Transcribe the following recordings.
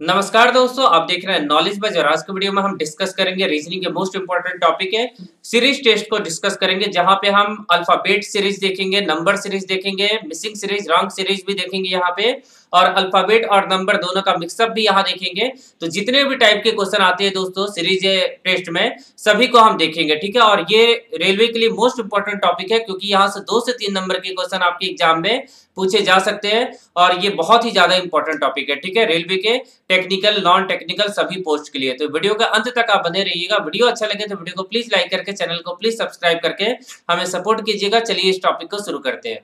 नमस्कार दोस्तों, आप देख रहे हैं नॉलेज और आज के वीडियो में हम डिस्कस करेंगे रीजनिंग के मोस्ट इंपॉर्टेंट टॉपिक है सीरीज़ टेस्ट को डिस्कस करेंगे, जहाँ पे हम अल्फ़ाबेट सीरीज़ देखेंगे नंबर सीरीज़ देखेंगे मिसिंग सीरीज़ रॉन्ग सीरीज़ भी देखेंगे यहाँ पे, और अल्फ़ाबेट और नंबर दोनों का मिक्सअप भी यहाँ देखेंगे। तो जितने भी टाइप के क्वेश्चन आते हैं दोस्तों सीरीज़ टेस्ट में, सभी को हम देखेंगे, ठीक है? और ये रेलवे के लिए मोस्ट इंपॉर्टेंट टॉपिक है, क्योंकि यहाँ से दो से तीन नंबर के क्वेश्चन आपके एग्ज़ाम में पूछे जा सकते हैं और ये बहुत ही ज़्यादा इंपॉर्टेंट टॉपिक है, ठीक है? रेलवे के टेक्निकल नॉन टेक्निकल सभी पोस्ट के लिए। तो वीडियो का अंत तक आप बने रहिएगा। वीडियो अच्छा लगे तो वीडियो को प्लीज़ लाइक करके चैनल को प्लीज़ सब्सक्राइब करके हमें सपोर्ट कीजिएगा। चलिए इस टॉपिक को शुरू करते हैं।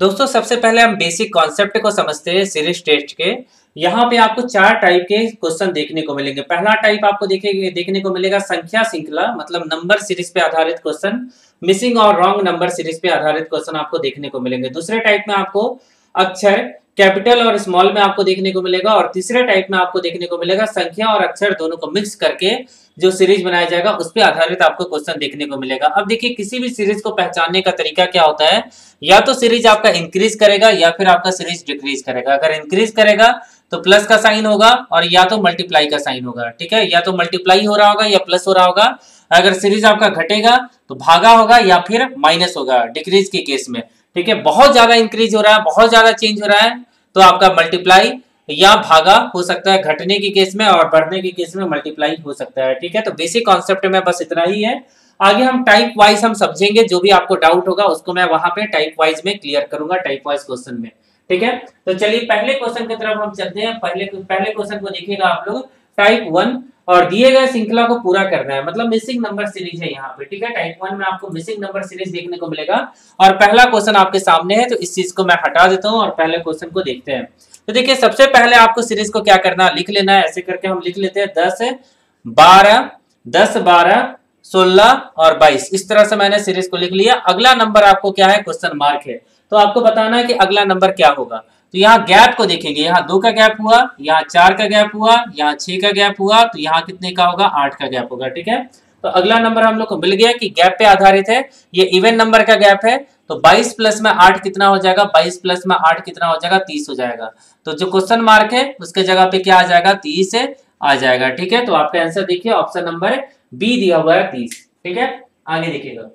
दोस्तों, सबसे पहले हम बेसिक कॉन्सेप्ट को समझते हैं सीरीज़ टेस्ट के। यहाँ पे आपको चार टाइप के क्वेश्चन देखने को मिलेंगे। पहला टाइप आपको देखेंगे, देखने को मिलेगा संख्या श्रृंखला मतलब नंबर सीरीज़ पे आधारित क्वेश्चन मिसिंग और रॉन्ग नंबर सीरीज़ पे आधारित क्वेश्चन आपको देखने को मिलेंगे। दूसरे टाइप में आपको अक्षर कैपिटल और स्मॉल में आपको देखने को मिलेगा और तीसरे टाइप में आपको देखने को मिलेगा संख्या और अक्षर दोनों को मिक्स करके जो सीरीज़ बनाया जाएगा, उस पर आधारित आपको क्वेश्चन देखने को मिलेगा। अब देखिए, किसी भी सीरीज़ को पहचानने का तरीका क्या होता है? या तो सीरीज़ आपका इंक्रीज करेगा या फिर आपका सीरीज़ डिक्रीज करेगा। अगर इंक्रीज करेगा तो प्लस का साइन होगा और या तो मल्टीप्लाई का साइन होगा, ठीक है? या तो मल्टीप्लाई हो रहा होगा या प्लस हो रहा होगा। अगर सीरीज़ आपका घटेगा तो भागा होगा या फिर माइनस होगा डिक्रीज के केस में, ठीक है? बहुत ज़्यादा इंक्रीज हो रहा है, बहुत ज़्यादा चेंज हो रहा है तो आपका मल्टीप्लाई या भागा हो सकता है घटने के केस में और बढ़ने के केस में मल्टीप्लाई हो सकता है, ठीक है? तो बेसिक कॉन्सेप्ट में बस इतना ही है। आगे हम टाइप वाइज हम समझेंगे, जो भी आपको डाउट होगा, उसको मैं वहाँ पे टाइप वाइज में क्लियर करूँगा टाइप वाइज क्वेश्चन में। ठीक है? तो चलिए पहले क्वेश्चन की तरफ़ हम चलते हैं। पहले पहले क्वेश्चन को देखिएगा आप लोग। टाइप वन और दिए गए श्रृंखला को पूरा करना है। मतलब मिसिंग नंबर सीरीज़ है यहाँ पे, ठीक है? टाइप वन में आपको मिसिंग नंबर सीरीज़ देखने को मिलेगा। और पहला क्वेश्चन आपके सामने है तो इस चीज़ को मैं हटा देता हूँ और पहले क्वेश्चन को देखते हैं। तो देखिए, सबसे पहले आपको सीरीज़ को क्या करना है? लिख लेना है। ऐसे करके हम लिख लेते हैं। दस, बारह दस, बारह, सोलह और बाईस। इस तरह से मैंने सीरीज़ को लिख लिया। अगला नंबर आपको क्या है? क्वेश्चन मार्क है। तो आपको बताना है कि अगला नंबर क्या होगा। तो यहाँ गैप को देखेंगे। यहाँ दो का गैप हुआ, यहाँ चार का गैप हुआ, यहाँ छह का गैप हुआ तो यहाँ कितने का होगा? आठ का गैप होगा, ठीक है? तो अगला नंबर हम लोग को मिल गया कि गैप पे आधारित है। ये इवन नंबर का गैप है। तो 22 प्लस में 8 कितना हो जाएगा? 22 प्लस में 8 कितना हो जाएगा? 30 हो जाएगा। तो जो क्वेश्चन मार्क है, उसके जगह पे क्या आ जाएगा? 30 आ जाएगा, ठीक है? तो आपका आंसर देखिए ऑप्शन नंबर बी दिया हुआ है तीस, ठीक है? आगे देखिएगा।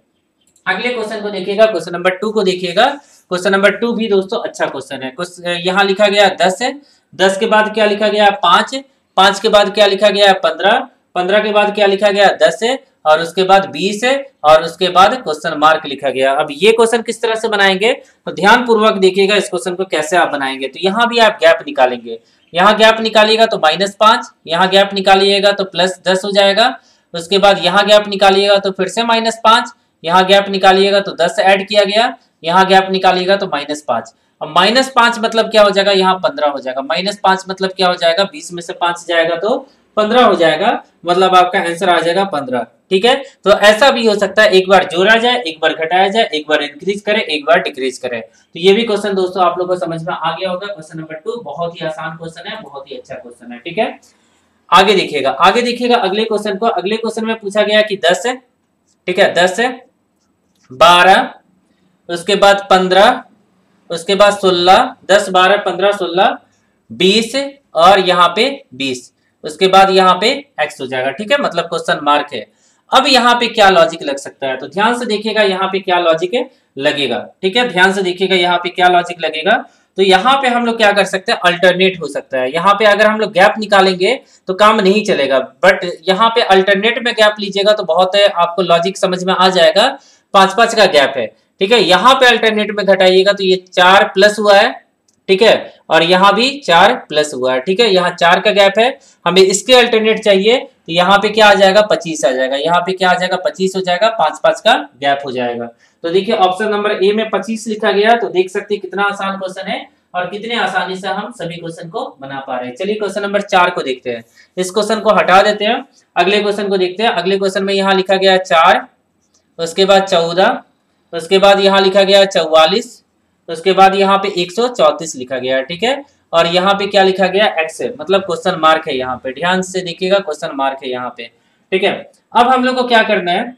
अगले क्वेश्चन को देखिएगा क्वेश्चन नंबर टू को देखिएगा। क्वेश्चन नंबर टू भी दोस्तों अच्छा क्वेश्चन है। यहाँ लिखा गया दस है दस के बाद क्या लिखा गया? पाँच पाँच के बाद क्या लिखा गया? पंद्रह पंद्रह के बाद क्या लिखा गया? दस है और उसके बाद बीस है और उसके बाद क्वेश्चन मार्क लिखा गया। अब ये क्वेश्चन किस तरह से बनाएँगे? तो ध्यान पूर्वक देखिएगा इस क्वेश्चन को कैसे आप बनाएँगे। तो यहाँ भी आप गैप निकालेंगे। यहाँ गैप निकालिएगा तो माइनस पाँच, यहाँ गैप निकालिएगा तो प्लस दस हो जाएगा। उसके बाद यहाँ गैप निकालिएगा तो फिर से माइनस पाँच, यहाँ गैप निकालिएगा तो दस ऐड किया गया। यहाँ गैप निकालिएगा तो माइनस पाँच। अब माइनस पाँच मतलब क्या हो जाएगा? यहाँ पंद्रह हो जाएगा। माइनस पाँच मतलब क्या हो जाएगा? बीस में से पाँच जाएगा तो पंद्रह हो जाएगा। मतलब आपका आंसर आ जाएगा पंद्रह। ठीक है? तो ऐसा भी हो सकता है, एक बार जोड़ा जाए, एक बार घटाया जाए, एक बार इंक्रीज करे, एक बार डिक्रीज करे। तो ये भी क्वेश्चन दोस्तों आप लोगों को समझ में आ गया होगा। क्वेश्चन नंबर टू बहुत ही आसान क्वेश्चन है, बहुत ही अच्छा क्वेश्चन है। ठीक है? आगे देखिएगा आगे देखिएगा अगले क्वेश्चन को। अगले क्वेश्चन में पूछा गया कि दस है। ठीक है? दस है। बारह उसके बाद पंद्रह, उसके बाद सोलह, दस, बारह, पंद्रह, सोलह, बीस और यहाँ पे बीस। उसके बाद यहाँ पे एक्स हो जाएगा, ठीक है? मतलब क्वेश्चन मार्क है। अब यहाँ पे क्या लॉजिक लग सकता है? तो ध्यान से देखिएगा, यहाँ पे क्या लॉजिक है लगेगा, ठीक है? ध्यान से देखिएगा, यहाँ पे क्या लॉजिक लगेगा? तो यहाँ पे हम लोग क्या कर सकते हैं? अल्टरनेट हो सकता है। यहाँ पे अगर हम लोग गैप निकालेंगे तो काम नहीं चलेगा। बट यहाँ पे अल्टरनेट में गैप लीजिएगा तो बहुत आपको लॉजिक समझ में आ जाएगा। पाँच पाँच का गैप है। ठीक है, यहाँ पे अल्टरनेट में घटाइएगा तो ये चार प्लस हुआ है, ठीक है, और यहाँ भी चार प्लस हुआ है, ठीक है, यहाँ चार का गैप है, हमें इसके अल्टरनेट चाहिए तो यहाँ पे क्या आ जाएगा, पच्चीस आ जाएगा, यहाँ पे क्या आ जाएगा, पच्चीस हो जाएगा, पाँच पाँच का गैप हो जाएगा। तो देखिए ऑप्शन नंबर ए में पच्चीस लिखा गया तो देख सकते कितना आसान क्वेश्चन है, और कितने आसानी से हम सभी क्वेश्चन को बना पा रहे हैं। चलिए क्वेश्चन नंबर चार को देखते हैं। इस क्वेश्चन को हटा देते हैं, अगले क्वेश्चन को देखते हैं, अगले क्वेश्चन में यहाँ लिखा गया चार, उसके बाद चौदह उसके बाद यहाँ लिखा गया चौवालीस। उसके बाद यहाँ पे 134 लिखा गया है, ठीक है? और यहाँ पे क्या लिखा गया एक्स है। मतलब क्वेश्चन मार्क है यहाँ पे। ध्यान से देखिएगा क्वेश्चन मार्क है यहाँ पे। ठीक है? अब हम लोग को क्या करना है?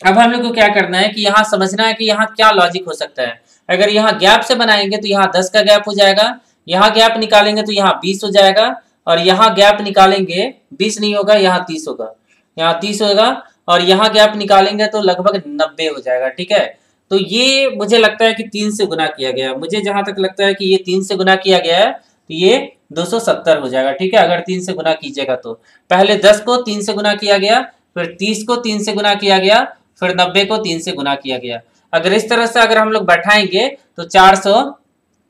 अब हम लोग को क्या करना है कि यहाँ समझना है कि यहाँ क्या लॉजिक हो सकता है। अगर यहाँ गैप से बनाएँगे तो यहाँ दस का गैप हो जाएगा। यहाँ गैप निकालेंगे तो यहाँ बीस हो जाएगा। और यहाँ गैप निकालेंगे, बीस नहीं होगा, यहाँ तीस होगा। यहाँ तीस होगा। और यहाँ गैप निकालेंगे तो लगभग नब्बे हो जाएगा, ठीक है? तो ये मुझे लगता है कि तीन से गुना किया गया। है मुझे जहाँ तक लगता है कि ये तीन से गुना किया गया है तो ये 270 हो जाएगा, ठीक है? अगर तीन से गुना कीजिएगा तो। पहले 10 को तीन से गुना किया गया, फिर 30 को तीन से गुना किया गया, फिर 90 को तीन से गुना किया गया। अगर इस तरह से अगर हम लोग बैठाएँगे तो 400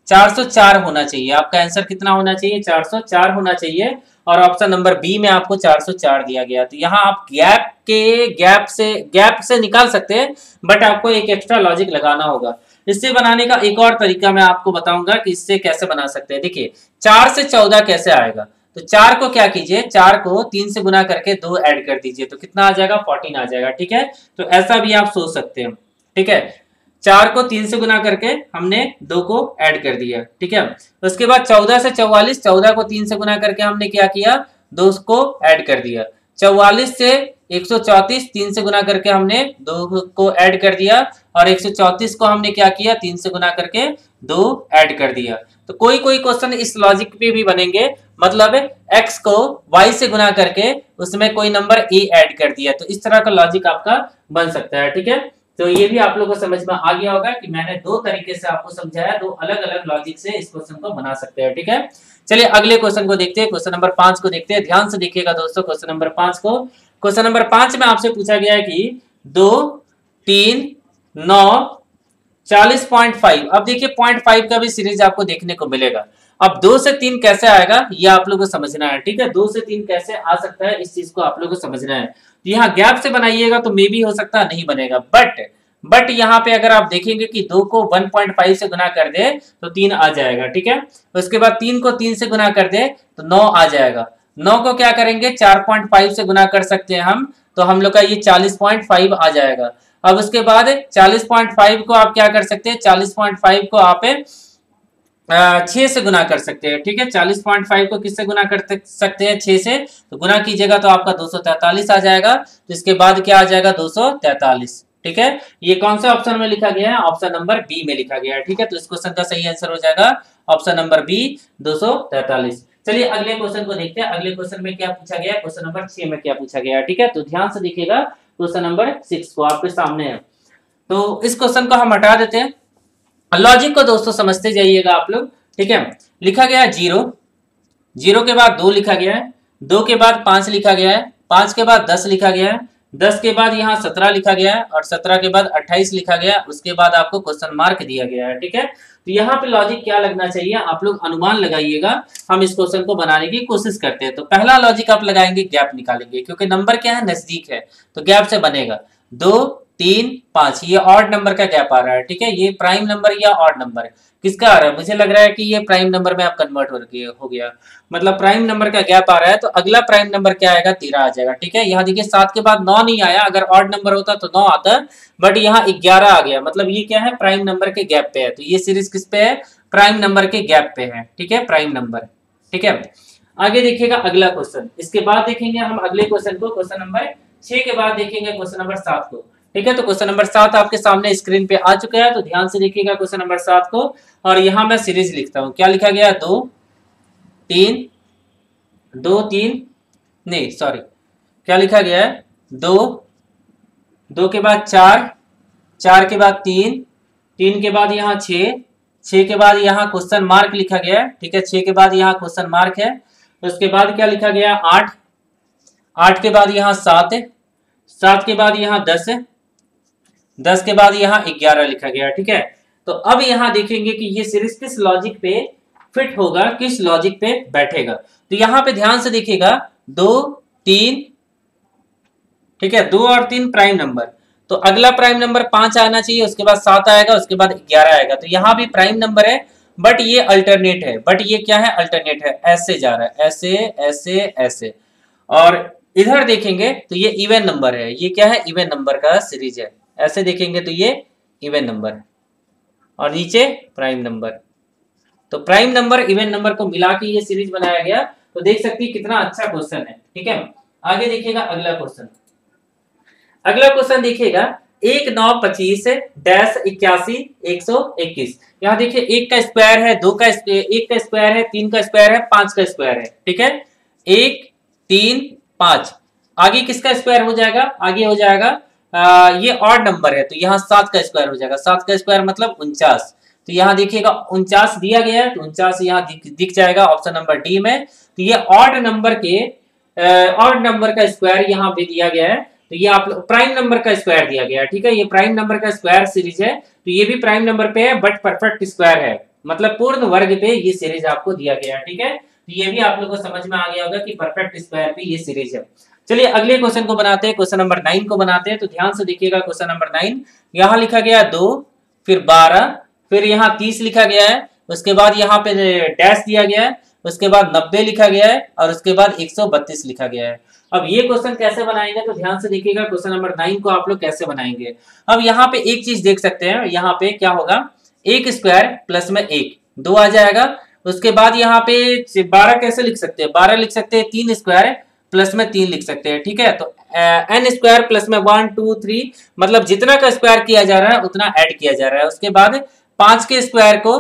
404 होना चाहिए। आपका आंसर कितना होना चाहिए? 404 होना चाहिए। और ऑप्शन नंबर बी में आपको 404 दिया गया। तो यहाँ आप गैप के गैप से गैप से निकाल सकते हैं बट आपको एक एक्स्ट्रा लॉजिक लगाना होगा। इससे बनाने का एक और तरीका मैं आपको बताऊँगा कि इससे कैसे बना सकते हैं। देखिए, चार से चौदह कैसे आएगा? तो चार को क्या कीजिए? चार को तीन से गुना करके दो ऐड कर दीजिए तो कितना आ जाएगा? फोर्टीन आ जाएगा, ठीक है? तो ऐसा भी आप सोच सकते हैं, ठीक है? चार को तीन से गुना करके हमने दो को ऐड कर दिया, ठीक है? उसके बाद चौदह से चौवालीस, चौदह को तीन से गुना करके हमने क्या किया? दो को ऐड कर दिया। चौवालीस से 134 तीन से गुना करके हमने दो को ऐड कर दिया और 134 को हमने क्या किया? तीन से गुना करके दो ऐड कर दिया। तो कोई कोई क्वेश्चन इस लॉजिक पे भी बनेंगे। मतलब x को y से गुना करके उसमें कोई नंबर a ऐड कर दिया। तो इस तरह का लॉजिक आपका बन सकता है, ठीक है? तो ये भी आप लोगों को समझ में आ गया होगा कि मैंने दो तरीके से आपको समझाया, दो अलग अलग लॉजिक से इस क्वेश्चन को बना सकते हैं, ठीक है? चलिए अगले क्वेश्चन को देखते हैं क्वेश्चन नंबर पाँच को देखते हैं, ध्यान से देखिएगा दोस्तों क्वेश्चन नंबर पाँच को। क्वेश्चन नंबर पाँच में आपसे पूछा गया है कि दो, तीन, नौ, चालीस पॉइंट फाइव। अब देखिए पॉइंट फाइव का भी सीरीज़ आपको देखने को मिलेगा। अब दो से तीन कैसे आएगा, ये आप लोग को समझना है, ठीक है? दो से तीन कैसे आ सकता है, इस चीज़ को आप लोग को समझना है। यहाँ गैप से बनाइएगा तो मे भी हो सकता नहीं बनेगा। बट बट यहाँ पे अगर आप देखेंगे कि दो को 1.5 से गुना कर दे तो तीन आ जाएगा, ठीक है? उसके बाद तीन को तीन से गुना कर दे तो नौ आ जाएगा। नौ को क्या करेंगे? 4.5 से गुना कर सकते हैं हम तो हम लोग का ये 40.5 आ जाएगा। अब उसके बाद 40.5 को आप क्या कर सकते हैं? 40.5 को आप छह से गुना कर सकते हैं, ठीक है? 40.5 को किससे गुना कर सकते हैं? छह से। तो गुना कीजिएगा तो आपका 243 आ जाएगा तो इसके बाद क्या आ जाएगा? 243 ठीक है? ये कौन सा ऑप्शन में लिखा गया है? ऑप्शन नंबर बी में लिखा गया है, ठीक है? तो इस क्वेश्चन का सही आंसर हो जाएगा ऑप्शन नंबर बी दो सौ तैतालीस। चलिए, अगले क्वेश्चन को देखते हैं। अगले क्वेश्चन में क्या पूछा गया क्वेश्चन नंबर छह में क्या पूछा गया ठीक है? तो ध्यान से देखिएगा क्वेश्चन नंबर सिक्स को आपके सामने है। तो इस क्वेश्चन को हम हटा देते हैं। लॉजिक को दोस्तों समझते जाइएगा आप लोग, ठीक है? लिखा गया ज़ीरो। ज़ीरो के बाद दो लिखा गया है, दो के बाद पाँच लिखा गया है, पाँच के बाद दस लिखा गया है, दस के बाद यहाँ सत्रह लिखा गया है और सत्रह के बाद अट्ठाईस लिखा गया, उसके बाद आपको क्वेश्चन मार्क दिया गया है, ठीक है? तो यहाँ पे लॉजिक क्या लगना चाहिए, आप लोग अनुमान लगाइएगा, हम इस क्वेश्चन को बनाने की कोशिश करते हैं। तो पहला लॉजिक आप लगाएँगे गैप निकालेंगे, क्योंकि नंबर क्या है, नज़दीक है तो गैप से बनेगा। दो तीन पाँच, ये ऑड नंबर का गैप आ रहा है, ठीक है? ये प्राइम नंबर या ऑड नंबर किसका आ रहा है? मुझे लग रहा है कि ये प्राइम नंबर में आप कन्वर्ट हो गया हो गया। मतलब प्राइम नंबर का गैप आ रहा है तो अगला प्राइम नंबर क्या आएगा? तेरह आ जाएगा, ठीक है? यहाँ देखिए, सात के बाद नौ नहीं आया, अगर ऑड नंबर होता तो नौ आता बट यहाँ ग्यारह आ गया। मतलब ये क्या है? प्राइम नंबर के गैप पे है। तो ये सीरीज़ किस पे है? प्राइम नंबर के गैप पे है, ठीक है? प्राइम नंबर ठीक है? आगे देखिएगा अगला क्वेश्चन इसके बाद देखेंगे हम अगले क्वेश्चन को क्वेश्चन नंबर छह के बाद देखेंगे क्वेश्चन नंबर सात को। ठीक है तो क्वेश्चन नंबर सात आपके सामने स्क्रीन पे आ चुका है तो ध्यान से देखिएगा क्वेश्चन नंबर सात को। और यहाँ मैं सीरीज़ लिखता हूँ। क्या लिखा गया? दो, तीन दो, तीन, नहीं सॉरी क्या लिखा गया है? दो दो के बाद चार चार के बाद तीन तीन के बाद यहाँ छ छ के बाद यहाँ क्वेश्चन मार्क लिखा गया है, ठीक है, छ के बाद यहाँ क्वेश्चन मार्क है। उसके बाद क्या लिखा गया? आठ आठ के बाद यहाँ सात सात के बाद यहाँ दस दस के बाद यहाँ ग्यारह लिखा गया, ठीक है? तो अब यहाँ देखेंगे कि ये सीरीज़ किस लॉजिक पे फिट होगा, किस लॉजिक पे बैठेगा? तो यहाँ पे ध्यान से देखिएगा, दो, तीन, ठीक है, दो और तीन प्राइम नंबर तो अगला प्राइम नंबर पाँच आना चाहिए, उसके बाद सात आएगा, उसके बाद ग्यारह आएगा। तो यहाँ भी प्राइम नंबर है बट ये अल्टरनेट है। बट ये क्या है? अल्टरनेट है। ऐसे जा रहा है। ऐसे ऐसे ऐसे। और इधर देखेंगे तो ये इवन नंबर है। ये क्या है? इवन नंबर का सीरीज़ है। ऐसे देखेंगे तो ये इवन नंबर और नीचे प्राइम नंबर तो प्राइम नंबर इवन नंबर को मिला के ये सीरीज़ बनाया गया तो देख सकते हैं कितना अच्छा क्वेश्चन है, ठीक है? आगे देखिएगा अगला क्वेश्चन अगला क्वेश्चन देखिएगा, एक नौ पच्चीस डैश इक्यासी, एक सौ इक्कीस। यहाँ देखिए, एक का स्क्वायर है, दो का एक का स्क्वायर है, तीन का स्क्वायर है, पाँच का स्क्वायर है, ठीक है? एक, तीन, पाँच। आगे किसका स्क्वायर हो जाएगा? आगे हो जाएगा ये ऑड नंबर है तो यहाँ सात का स्क्वायर हो जाएगा। सात का स्क्वायर मतलब उनचास। तो यहाँ देखिएगा उनचास दिया गया है तो उनचास यहाँ दिख, दिख जाएगा ऑप्शन नंबर डी में। तो ये ऑड नंबर के ऑड नंबर का स्क्वायर यहाँ पे दिया गया है। तो ये आप प्राइम नंबर का स्क्वायर दिया गया है ठीक है? ये प्राइम नंबर का स्क्वायर सीरीज़ है। तो ये भी प्राइम नंबर पे है बट परफेक्ट स्क्वायर है। मतलब पूर्ण वर्ग पे ये सीरीज़ आपको दिया गया है ठीक है? तो ये भी आप लोग को समझ में आ गया होगा कि परफेक्ट स्क्वायर पे ये सीरीज़ है। चलिए अगले क्वेश्चन को बनाते हैं, क्वेश्चन नंबर नाइन को बनाते हैं तो ध्यान से देखिएगा क्वेश्चन नंबर नाइन। यहाँ लिखा गया दो, फिर बारह, फिर यहाँ तीस लिखा गया है, उसके बाद यहाँ पे डैश दिया गया है, उसके बाद नब्बे लिखा गया है, और उसके बाद एक सौ बत्तीस लिखा गया है। अब ये क्वेश्चन कैसे बनाएँगे तो ध्यान से देखिएगा क्वेश्चन नंबर नाइन को आप लोग कैसे बनाएँगे। अब यहाँ पे एक चीज़ देख सकते हैं, यहाँ पे क्या होगा, एक स्क्वायर प्लस में एक, दो आ जाएगा, उसके बाद यहाँ पे बारह कैसे लिख सकते हैं, बारह लिख सकते हैं, तीन स्क्वायर प्लस में तीन लिख सकते हैं, ठीक है? तो एन स्क्वायर प्लस में वन टू थ्री मतलब जितना का स्क्वायर किया जा रहा है, उतना ऐड किया जा रहा है। उसके बाद पाँच के स्क्वायर को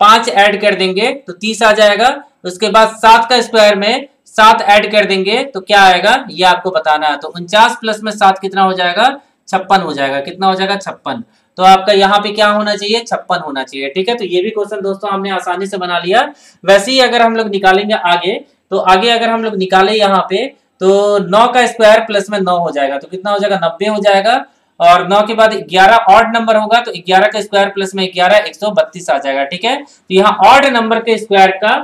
पाँच ऐड कर देंगे तो तीस आ जाएगा। उसके बाद सात का स्क्वायर में सात ऐड कर देंगे तो क्या आएगा? ये आपको बताना है। तो उनचास प्लस में सात कितना हो जाएगा? छप्पन हो जाएगा। कितना हो जाएगा? छप्पन। तो आपका यहाँ पे क्या होना चाहिए? छप्पन होना चाहिए, ठीक है? तो ये भी क्वेश्चन दोस्तों हमने आसानी से बना लिया। वैसे ही अगर हम लोग निकालेंगे आगे तो आगे अगर हम लोग निकाले यहाँ पे तो नौ का स्क्वायर प्लस में नौ हो जाएगा। तो कितना हो जाएगा? नब्बे हो जाएगा। और नौ के बाद ग्यारह ऑड नंबर होगा तो ग्यारह का स्क्वायर प्लस में ग्यारह, एक सौ बत्तीस आ जाएगा, ठीक है? तो यहाँ ऑड नंबर के स्क्वायर का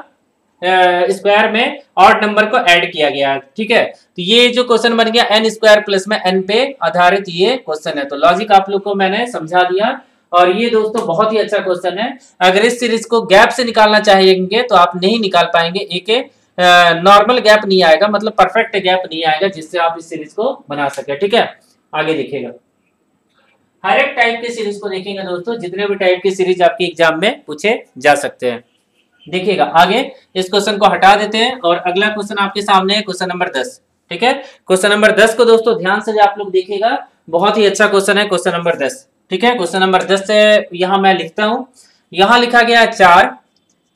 स्क्वायर में ऑड नंबर को ऐड किया गया, ठीक है? तो ये जो क्वेश्चन बन गया एन स्क्वायर प्लस में एन पे आधारित ये क्वेश्चन है। तो लॉजिक आप लोग को मैंने समझा दिया। और ये दोस्तों बहुत ही अच्छा क्वेश्चन है। अगर इस सीरीज़ को गैप से निकालना चाहेंगे तो आप नहीं निकाल पाएँगे एक नॉर्मल गैप नहीं आएगा मतलब परफेक्ट गैप नहीं आएगा जिससे आप इस सीरीज़ को बना सके, ठीक है? आगे देखिएगा। हर एक टाइप की सीरीज़ को देखेंगे दोस्तों, जितने भी टाइप की सीरीज़ आपके एग्ज़ाम में पूछे जा सकते हैं। देखिएगा, आगे इस क्वेश्चन को हटा देते हैं और अगला क्वेश्चन आपके सामने है क्वेश्चन नंबर दस, ठीक है? क्वेश्चन नंबर दस को दोस्तों ध्यान से आप लोग देखिएगा, बहुत ही अच्छा क्वेश्चन है क्वेश्चन नंबर दस, ठीक है? क्वेश्चन नंबर दस से यहाँ मैं लिखता हूँ। यहाँ लिखा गया चार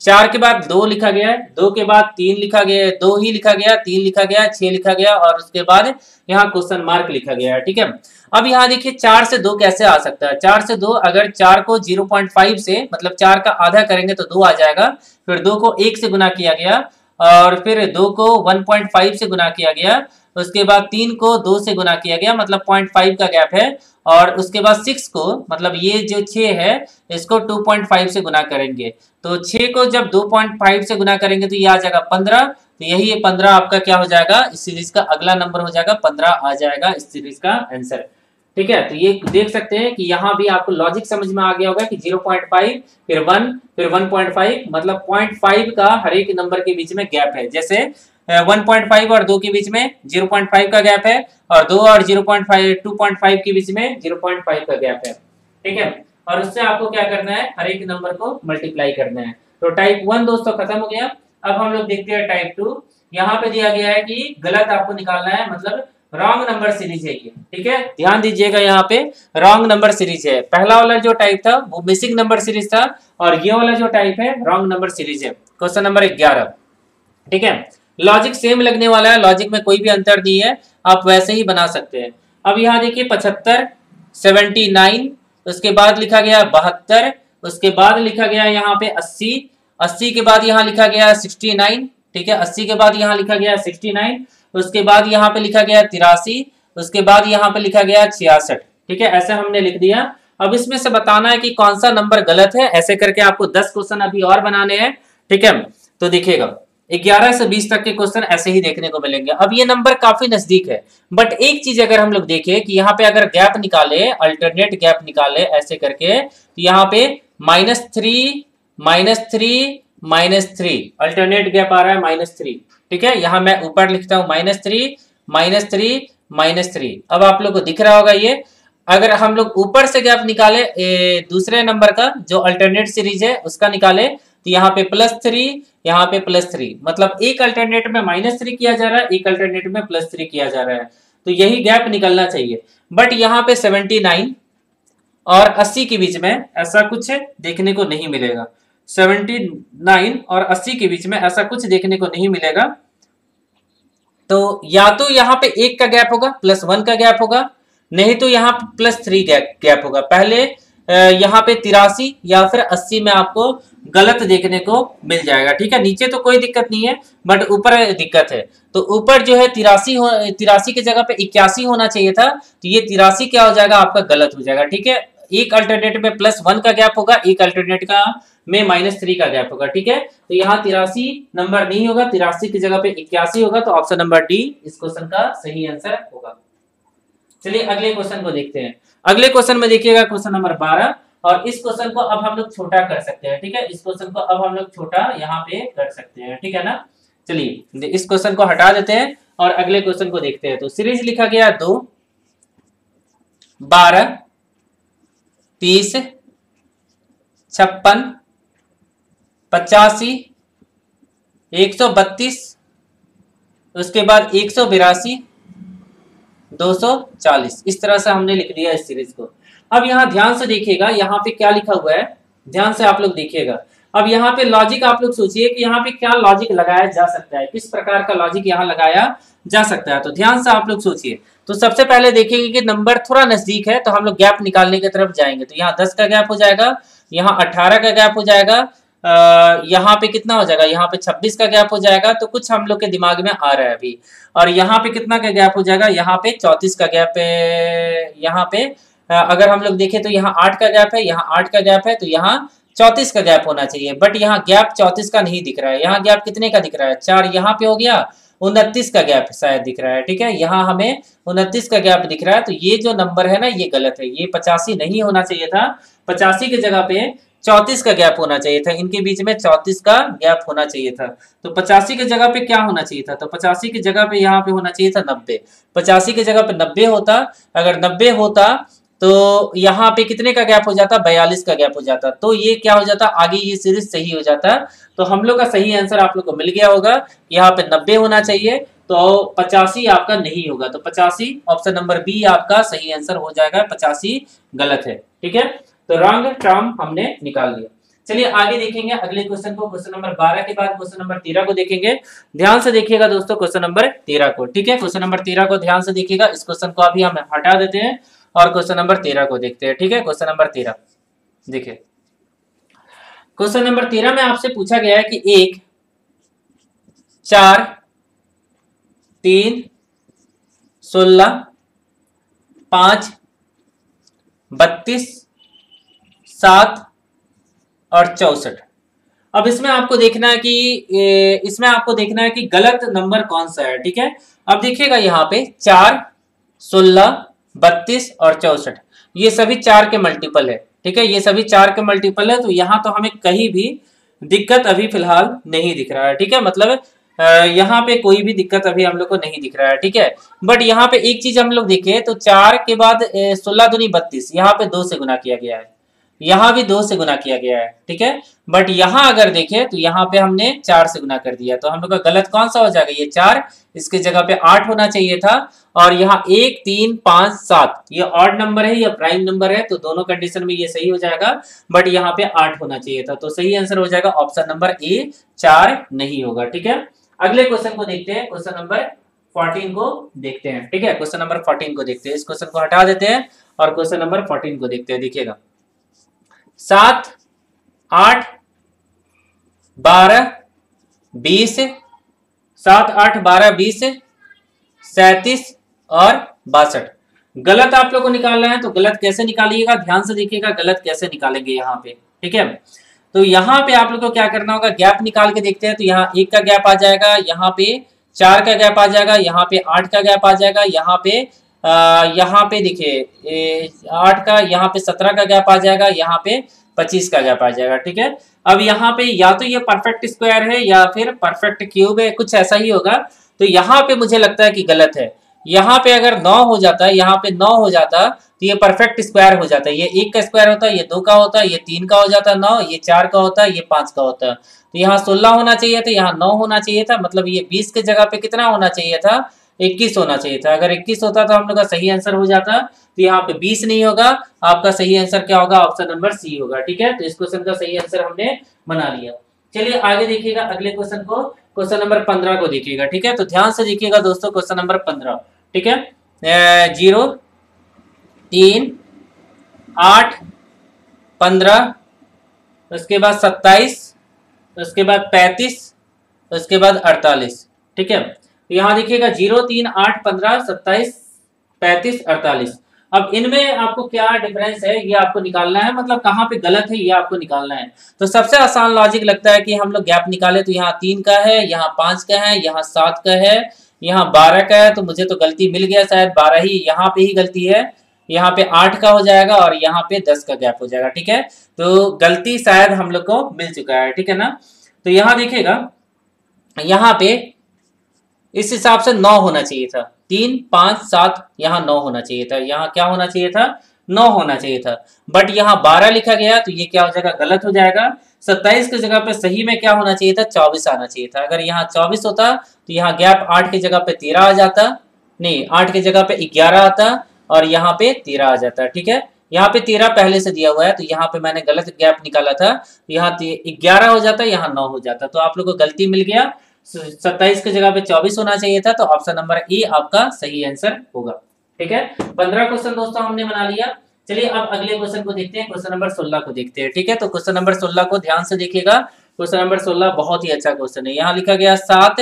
चार के बाद दो लिखा गया है, दो के बाद तीन लिखा गया है, दो ही लिखा गया, तीन लिखा गया, छह लिखा गया और उसके बाद यहाँ क्वेश्चन मार्क लिखा गया है, ठीक है? अब यहाँ देखिए चार से दो कैसे आ सकता है? चार से दो अगर चार को ज़ीरो पॉइंट फाइव से मतलब चार का आधा करेंगे तो दो आ जाएगा, फिर दो को एक से गुना किया गया और फिर दो को वन पॉइंट फाइव से गुना किया गया उसके बाद तीन को दो से गुना किया गया मतलब पॉइंट फाइव का गैप है। और उसके बाद सिक्स को मतलब ये जो छ है, इसको टू पॉइंट फाइव से गुना करेंगे। तो छ को जब दो पॉइंट फाइव से गुना करेंगे तो ये आ जाएगा पंद्रह। तो यही ये पंद्रह आपका क्या हो जाएगा? इस सीरीज़ का अगला नंबर हो जाएगा, पंद्रह आ जाएगा इस सीरीज़ का आंसर ठीक है? तो ये देख सकते हैं कि यहाँ भी आपको लॉजिक समझ में आ गया होगा कि 0.5 फिर 1 फिर 1.5 मतलब 0.5 का हर एक नंबर के बीच में गैप है। जैसे 1.5 और 2 के बीच में 0.5 का गैप है और 2 और 0.5 2.5 के बीच में 0.5 का गैप है। ठीक है? और उससे आपको क्या करना है? हर एक नंबर को मल्टीप्लाई करना है। तो टाइप वन दोस्तों खत्म हो गया। अब हम लोग देखते हैं टाइप टू यहाँ पे दिया गया है कि गलत आपको निकालना है मतलब रॉन्ग नंबर सीरीज़ है ये। ठीक है? ध्यान दीजिएगा यहाँ पे रॉन्ग नंबर सीरीज़ है। पहला वाला जो टाइप था, वो मिसिंग नंबर सीरीज़ था और ये वाला जो टाइप है रॉन्ग नंबर सीरीज़ है। क्वेश्चन नंबर ग्यारह। ठीक है? लॉजिक सेम लगने वाला है लॉजिक में कोई भी अंतर नहीं है, आप वैसे ही बना सकते हैं। अब यहाँ देखिए पचहत्तर सेवेंटी नाइन उसके बाद लिखा गया बहत्तर, उसके बाद लिखा गया यहाँ पे अस्सी अस्सी के बाद यहाँ लिखा गया सिक्सटी नाइन ठीक है? अस्सी के बाद यहाँ लिखा गया सिक्सटी नाइन उसके बाद यहाँ पे लिखा गया तिरासी, उसके बाद यहाँ पे लिखा गया छियासठ, ठीक है? ऐसे हमने लिख दिया। अब इसमें से बताना है कि कौन सा नंबर गलत है, ऐसे करके आपको दस क्वेश्चन अभी और बनाने हैं, ठीक है? तो देखिएगा। ग्यारह से बीस तक के क्वेश्चन ऐसे ही देखने को मिलेंगे। अब ये नंबर काफ़ी नज़दीक है बट एक चीज़ अगर हम लोग देखें कि यहाँ पे अगर गैप निकाले अल्टरनेट गैप निकाले ऐसे करके तो यहाँ पे minus three minus three minus three alternate gap आ रहा है माइनस थ्री ठीक है? यहाँ मैं ऊपर लिखता हूँ minus three minus three minus three अब आप लोग को दिख रहा होगा ये अगर हम लोग ऊपर से गैप निकाले ए, दूसरे नंबर का जो अल्टरनेट सीरीज़ है उसका निकाले तो यहाँ पे प्लस थ्री यहाँ पे प्लस थ्री मतलब एक अल्टरनेट में माइनस थ्री किया जा रहा है, एक अल्टरनेट में प्लस थ्री किया जा रहा है. तो यही गैप निकलना चाहिए. बट यहाँ पे 79 और 80 के बीच में ऐसा कुछ देखने को नहीं मिलेगा. 79 और 80 के बीच में ऐसा कुछ देखने को नहीं मिलेगा. तो या तो यहाँ पे एक का गैप होगा प्लस वन का गैप होगा, नहीं तो यहाँ प्लस थ्री गैप होगा. पहले यहाँ पे तिरासी या फिर अस्सी में आपको गलत देखने को मिल जाएगा, ठीक है? नीचे तो कोई दिक्कत नहीं है, बट ऊपर दिक्कत है। तो ऊपर जो है तिरासी हो, तिरासी की जगह पे इक्यासी होना चाहिए था तो ये तिरासी क्या हो जाएगा, आपका गलत हो जाएगा, ठीक है? एक अल्टरनेट में प्लस वन का गैप होगा, एक अल्टरनेट का में माइनस थ्री का गैप होगा, ठीक है? तो यहाँ तिरासी नंबर नहीं होगा, तिरासी की जगह पे इक्यासी होगा तो ऑप्शन नंबर डी इस क्वेश्चन का सही आंसर होगा। चलिए अगले क्वेश्चन को देखते हैं। अगले क्वेश्चन में देखिएगा, क्वेश्चन नंबर बारह। और इस क्वेश्चन को अब हम लोग छोटा कर सकते हैं, ठीक है? इस क्वेश्चन को अब हम लोग छोटा यहाँ पे कर सकते हैं, ठीक है ना? चलिए इस क्वेश्चन को हटा देते हैं और अगले क्वेश्चन को देखते हैं। तो सीरीज़ लिखा गया दो, बारह, तीस, छप्पन, पचासी, एक सौ बत्तीस, उसके बाद एक सौ बिरासी 240 इस तरह से हमने लिख दिया इस सीरीज़ को। अब यहाँ ध्यान से देखिएगा, यहाँ पे क्या लिखा हुआ है? ध्यान से आप लोग देखिएगा। अब यहाँ पे लॉजिक आप लोग सोचिए कि यहाँ पे क्या लॉजिक लगाया जा सकता है, किस प्रकार का लॉजिक यहाँ लगाया जा सकता है। तो ध्यान से आप लोग सोचिए। तो सबसे पहले देखेंगे कि नंबर थोड़ा नज़दीक है तो हम लोग गैप निकालने की तरफ़ जाएँगे। तो यहाँ दस का गैप हो जाएगा, यहाँ अठारह का गैप हो जाएगा यहाँ पे कितना हो जाएगा? यहाँ पे 26 का गैप हो जाएगा तो कुछ हम लोग के दिमाग में आ रहा है अभी। और यहाँ पे कितना का गैप हो जाएगा? यहाँ पे 34 का गैप है। यहाँ पे अगर हम लोग देखें तो यहाँ आठ का गैप है, यहाँ आठ का गैप है तो यहाँ चौतीस का गैप होना चाहिए। बट यहाँ गैप चौतीस का नहीं दिख रहा है। यहाँ गैप कितने का दिख रहा है? चार यहाँ पे हो गया, उनतीस का गैप शायद दिख रहा है, ठीक है? यहाँ हमें उनतीस का गैप दिख रहा है। तो ये जो नंबर है ना, ये गलत है। ये पचासी नहीं होना चाहिए था। पचासी की जगह पे चौतीस का गैप होना चाहिए था। इनके बीच में चौतीस का गैप होना चाहिए था। तो पचासी की जगह पे क्या होना चाहिए था? तो पचासी की जगह पे यहाँ पे होना चाहिए था नब्बे। पचासी की जगह पे नब्बे होता, अगर नब्बे होता तो यहाँ पे कितने का गैप हो जाता? बयालीस का गैप हो जाता। तो ये क्या हो जाता? आगे ये सीरीज़ सही हो जाता। तो हम लोग का सही आंसर आप लोग को मिल गया होगा। यहाँ पे नब्बे होना चाहिए। तो पचासी आपका नहीं होगा। तो पचासी, ऑप्शन नंबर बी आपका सही आंसर हो जाएगा। पचासी गलत है। ठीक है? तो रॉन्ग टर्म हमने निकाल लिया। चलिए आगे देखेंगे अगले क्वेश्चन को, क्वेश्चन नंबर बारह के बाद, क्वेश्चन नंबर तेरह को देखेंगे। ध्यान से देखिएगा दोस्तों क्वेश्चन नंबर तेरह को, ठीक है? क्वेश्चन नंबर तेरह को ध्यान से देखिएगा, इस क्वेश्चन को अभी हम हटा देते हैं और क्वेश्चन नंबर तेरह को देखते हैं, ठीक है? क्वेश्चन नंबर तेरह, देखिए। क्वेश्चन नंबर तेरह में आपसे पूछा गया है कि एक, चार, तीन, सोलह, पाँच, बत्तीस सात और चौसठ। अब इसमें आपको देखना है कि इसमें आपको देखना है कि गलत नंबर कौन सा है, ठीक है? अब देखिएगा यहाँ पे चार, सोलह, बत्तीस और चौसठ। ये सभी चार के मल्टीपल है, ठीक है? ये सभी चार के मल्टीपल है तो यहाँ तो हमें कहीं भी दिक्कत अभी फ़िलहाल नहीं दिख रहा है, ठीक है? मतलब यहाँ पे कोई भी दिक्कत अभी हम लोग को नहीं दिख रहा है, ठीक है? बट यहाँ पे एक चीज़ हम लोग देखे तो चार के बाद सोलह दुनी बत्तीस, यहाँ पे दो से गुना किया गया है। यहाँ भी दो से गुना किया गया है, ठीक है? बट यहाँ अगर देखें तो यहाँ पे हमने चार से गुना कर दिया। तो हम लोग का गलत कौन सा हो जाएगा? ये चार, इसके जगह पे आठ होना चाहिए था, और यहाँ एक, तीन, पाँच, सात। ये ऑड नंबर है या प्राइम नंबर है तो दोनों कंडीशन में ये सही हो जाएगा बट यहाँ पे आठ होना चाहिए था। तो सही आंसर हो जाएगा ऑप्शन नंबर ए चार नहीं होगा, ठीक है? अगले क्वेश्चन को देखते हैं। क्वेश्चन नंबर फोर्टीन को देखते हैं, ठीक है? क्वेश्चन नंबर फोर्टीन को देखते हैं। इस क्वेश्चन को हटा देते हैं, और क्वेश्चन नंबर फोर्टीन को देखते हैं। देखिएगा। सात, आठ, बारह, बीस, सात, आठ, बारह, बीस, सैतीस और बासठ। गलत आप लोग को निकालना है तो गलत कैसे निकालिएगा? ध्यान से देखिएगा, गलत कैसे निकालेंगे यहाँ पे, ठीक है? तो यहाँ पे आप लोग को क्या करना होगा, गैप निकाल के देखते हैं तो यहाँ एक का गैप आ जाएगा, यहाँ पे चार का गैप आ जाएगा, यहाँ पे आठ का गैप आ जाएगा, यहाँ पे यहाँ पे देखिए आठ का, यहाँ पे सत्रह का गैप आ जाएगा, यहाँ पे पच्चीस का गैप आ जाएगा, ठीक है? अब यहाँ पे या तो ये परफेक्ट स्क्वायर है या फिर परफेक्ट क्यूब है, कुछ ऐसा ही होगा। तो यहाँ पे मुझे लगता है कि गलत है। यहाँ पे अगर नौ हो जाता है यहाँ पे नौ हो जाता तो ये परफेक्ट स्क्वायर हो जाता। है ये एक का स्क्वायर होता है ये दो का होता है ये तीन का हो जाता नौ, ये चार का होता है ये पाँच का होता। है तो यहाँ सोलह होना चाहिए था, यहाँ नौ होना चाहिए था मतलब ये बीस के जगह पे कितना होना चाहिए था? इक्कीस होना चाहिए था। अगर इक्कीस होता तो हम लोग का सही आंसर हो जाता तो यहाँ पे बीस नहीं होगा। आपका सही आंसर क्या होगा? ऑप्शन नंबर सी होगा, ठीक है? तो इस क्वेश्चन का सही आंसर हमने बना लिया। चलिए आगे देखिएगा अगले क्वेश्चन को। क्वेश्चन नंबर पंद्रह को देखिएगा, ठीक है? तो ध्यान से देखिएगा दोस्तों क्वेश्चन नंबर पंद्रह, ठीक है? ज़ीरो, तीन, आठ, पंद्रह, उसके बाद सत्ताईस, उसके बाद पैंतीस, उसके बाद अड़तालीस, ठीक है? तो यहाँ देखिएगा, ज़ीरो, तीन, आठ, पंद्रह, सत्ताईस, पैंतीस, अड़तालीस। अब इनमें आपको क्या डिफरेंस है, ये आपको निकालना है? मतलब कहाँ पे गलत है, ये आपको निकालना है। तो सबसे आसान लॉजिक लगता है कि हम लोग गैप निकाले तो यहाँ तीन का है, यहाँ पाँच का है, यहाँ सात का है, यहाँ बारह का है तो मुझे तो गलती मिल गया शायद। बारह ही यहाँ पे ही गलती है, यहाँ पे आठ का हो जाएगा और यहाँ पे दस का गैप हो जाएगा, ठीक है? तो गलती शायद हम लोग को मिल चुका है, ठीक है ना? तो यहाँ देखिएगा, यहाँ पे इस हिसाब से नौ होना चाहिए था। तीन, पाँच, सात, यहाँ नौ होना चाहिए था। यहाँ क्या होना चाहिए था? नौ होना चाहिए था। बट यहाँ बारह लिखा गया तो ये क्या हो जाएगा? गलत हो जाएगा। सत्ताईस की जगह पे सही में क्या होना चाहिए था? चौबीस आना चाहिए था। अगर यहाँ चौबीस होता तो यहाँ गैप आठ की जगह पे तेरह आ जाता। नहीं, आठ की जगह पे ग्यारह आता और यहाँ पे तेरह आ जाता, ठीक है? यहाँ पे तेरह पहले से दिया हुआ है तो यहाँ पे मैंने गलत गैप निकाला था। यहाँ ग्यारह हो जाता, यहाँ नौ हो जाता। तो आप लोग को गलती मिल गया। सत्ताईस की जगह पे चौबीस होना चाहिए था तो ऑप्शन नंबर ए आपका सही आंसर होगा। ठीक है? पंद्रह क्वेश्चन दोस्तों हमने बना लिया। चलिए अब अगले क्वेश्चन को देखते हैं। क्वेश्चन नंबर सोलह को देखते हैं। ठीक है? तो क्वेश्चन नंबर सोलह को ध्यान से देखिएगा। क्वेश्चन नंबर सोलह बहुत ही अच्छा क्वेश्चन है। यहाँ लिखा गया सात,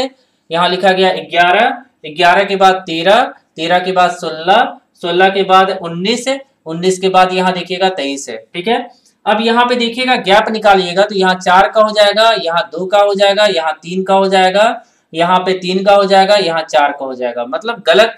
यहाँ लिखा गया ग्यारह ग्यारह के बाद तेरह तेरह के बाद सोलह सोलह के बाद उन्नीस उन्नीस के बाद यहाँ देखिएगा तेईस है। ठीक है? अब यहाँ पे देखिएगा गैप निकालिएगा तो यहाँ चार का हो जाएगा, यहाँ दो का हो जाएगा, यहाँ तीन का हो जाएगा, यहाँ पे तीन का हो जाएगा, यहाँ चार का हो जाएगा। मतलब गलत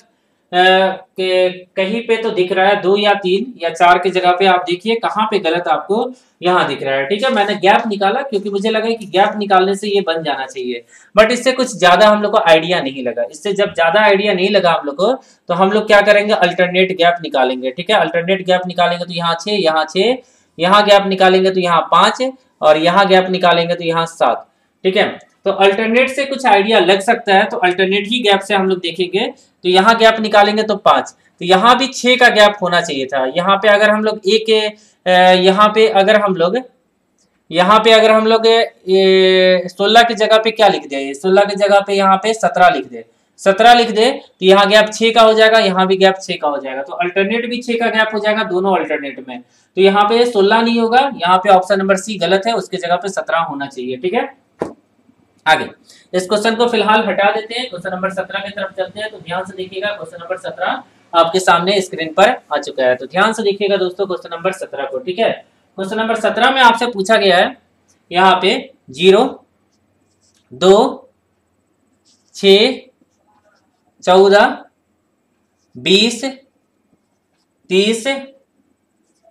के कहीं पे तो दिख रहा है दो या तीन या चार की जगह पे आप देखिए कहाँ पे गलत आपको यहाँ दिख रहा है। ठीक है, मैंने गैप निकाला क्योंकि मुझे लगा कि गैप निकालने से ये बन जाना चाहिए। बट इससे कुछ ज़्यादा हम लोग को आइडिया नहीं लगा। इससे जब ज़्यादा आइडिया नहीं लगा हम लोग को तो हम लोग क्या करेंगे? अल्टरनेट गैप निकालेंगे। ठीक है अल्टरनेट गैप निकालेंगे तो यहाँ छे यहाँ छे यहाँ गैप निकालेंगे तो यहाँ पाँच और यहाँ गैप निकालेंगे तो यहाँ सात। ठीक है? तो अल्टरनेट से कुछ आइडिया लग सकता है तो अल्टरनेट ही गैप से हम लोग देखेंगे। तो यहाँ गैप निकालेंगे तो पाँच। तो यहाँ भी छह का गैप होना चाहिए था। यहाँ पे अगर हम लोग एक यहाँ पे अगर हम लोग, यहाँ पे अगर हम लोग सोलह की जगह पे क्या लिख दे सोलह की जगह पे यहाँ पे सत्रह लिख दे सत्रह लिख दे तो यहाँ गैप छह का हो जाएगा, यहाँ भी गैप छह का हो जाएगा। तो अल्टरनेट भी छह का गैप हो जाएगा, दोनों अल्टरनेट में। तो यहाँ पे सोलह नहीं होगा, यहाँ पे ऑप्शन नंबर सी गलत है, उसकी जगह पे सत्रह होना चाहिए, ठीक है? आगे, इस क्वेश्चन को फ़िलहाल हटा देते हैं क्वेश्चन नंबर सत्रह की तरफ़ चलते हैं तो ध्यान से देखिएगा क्वेश्चन नंबर सत्रह आपके सामने स्क्रीन पर आ चुका है। तो ध्यान से देखिएगा दोस्तों क्वेश्चन नंबर सत्रह को, ठीक है? क्वेश्चन नंबर सत्रह में आपसे पूछा गया है, यहाँ पे ज़ीरो दो छ चौदह, बीस, तीस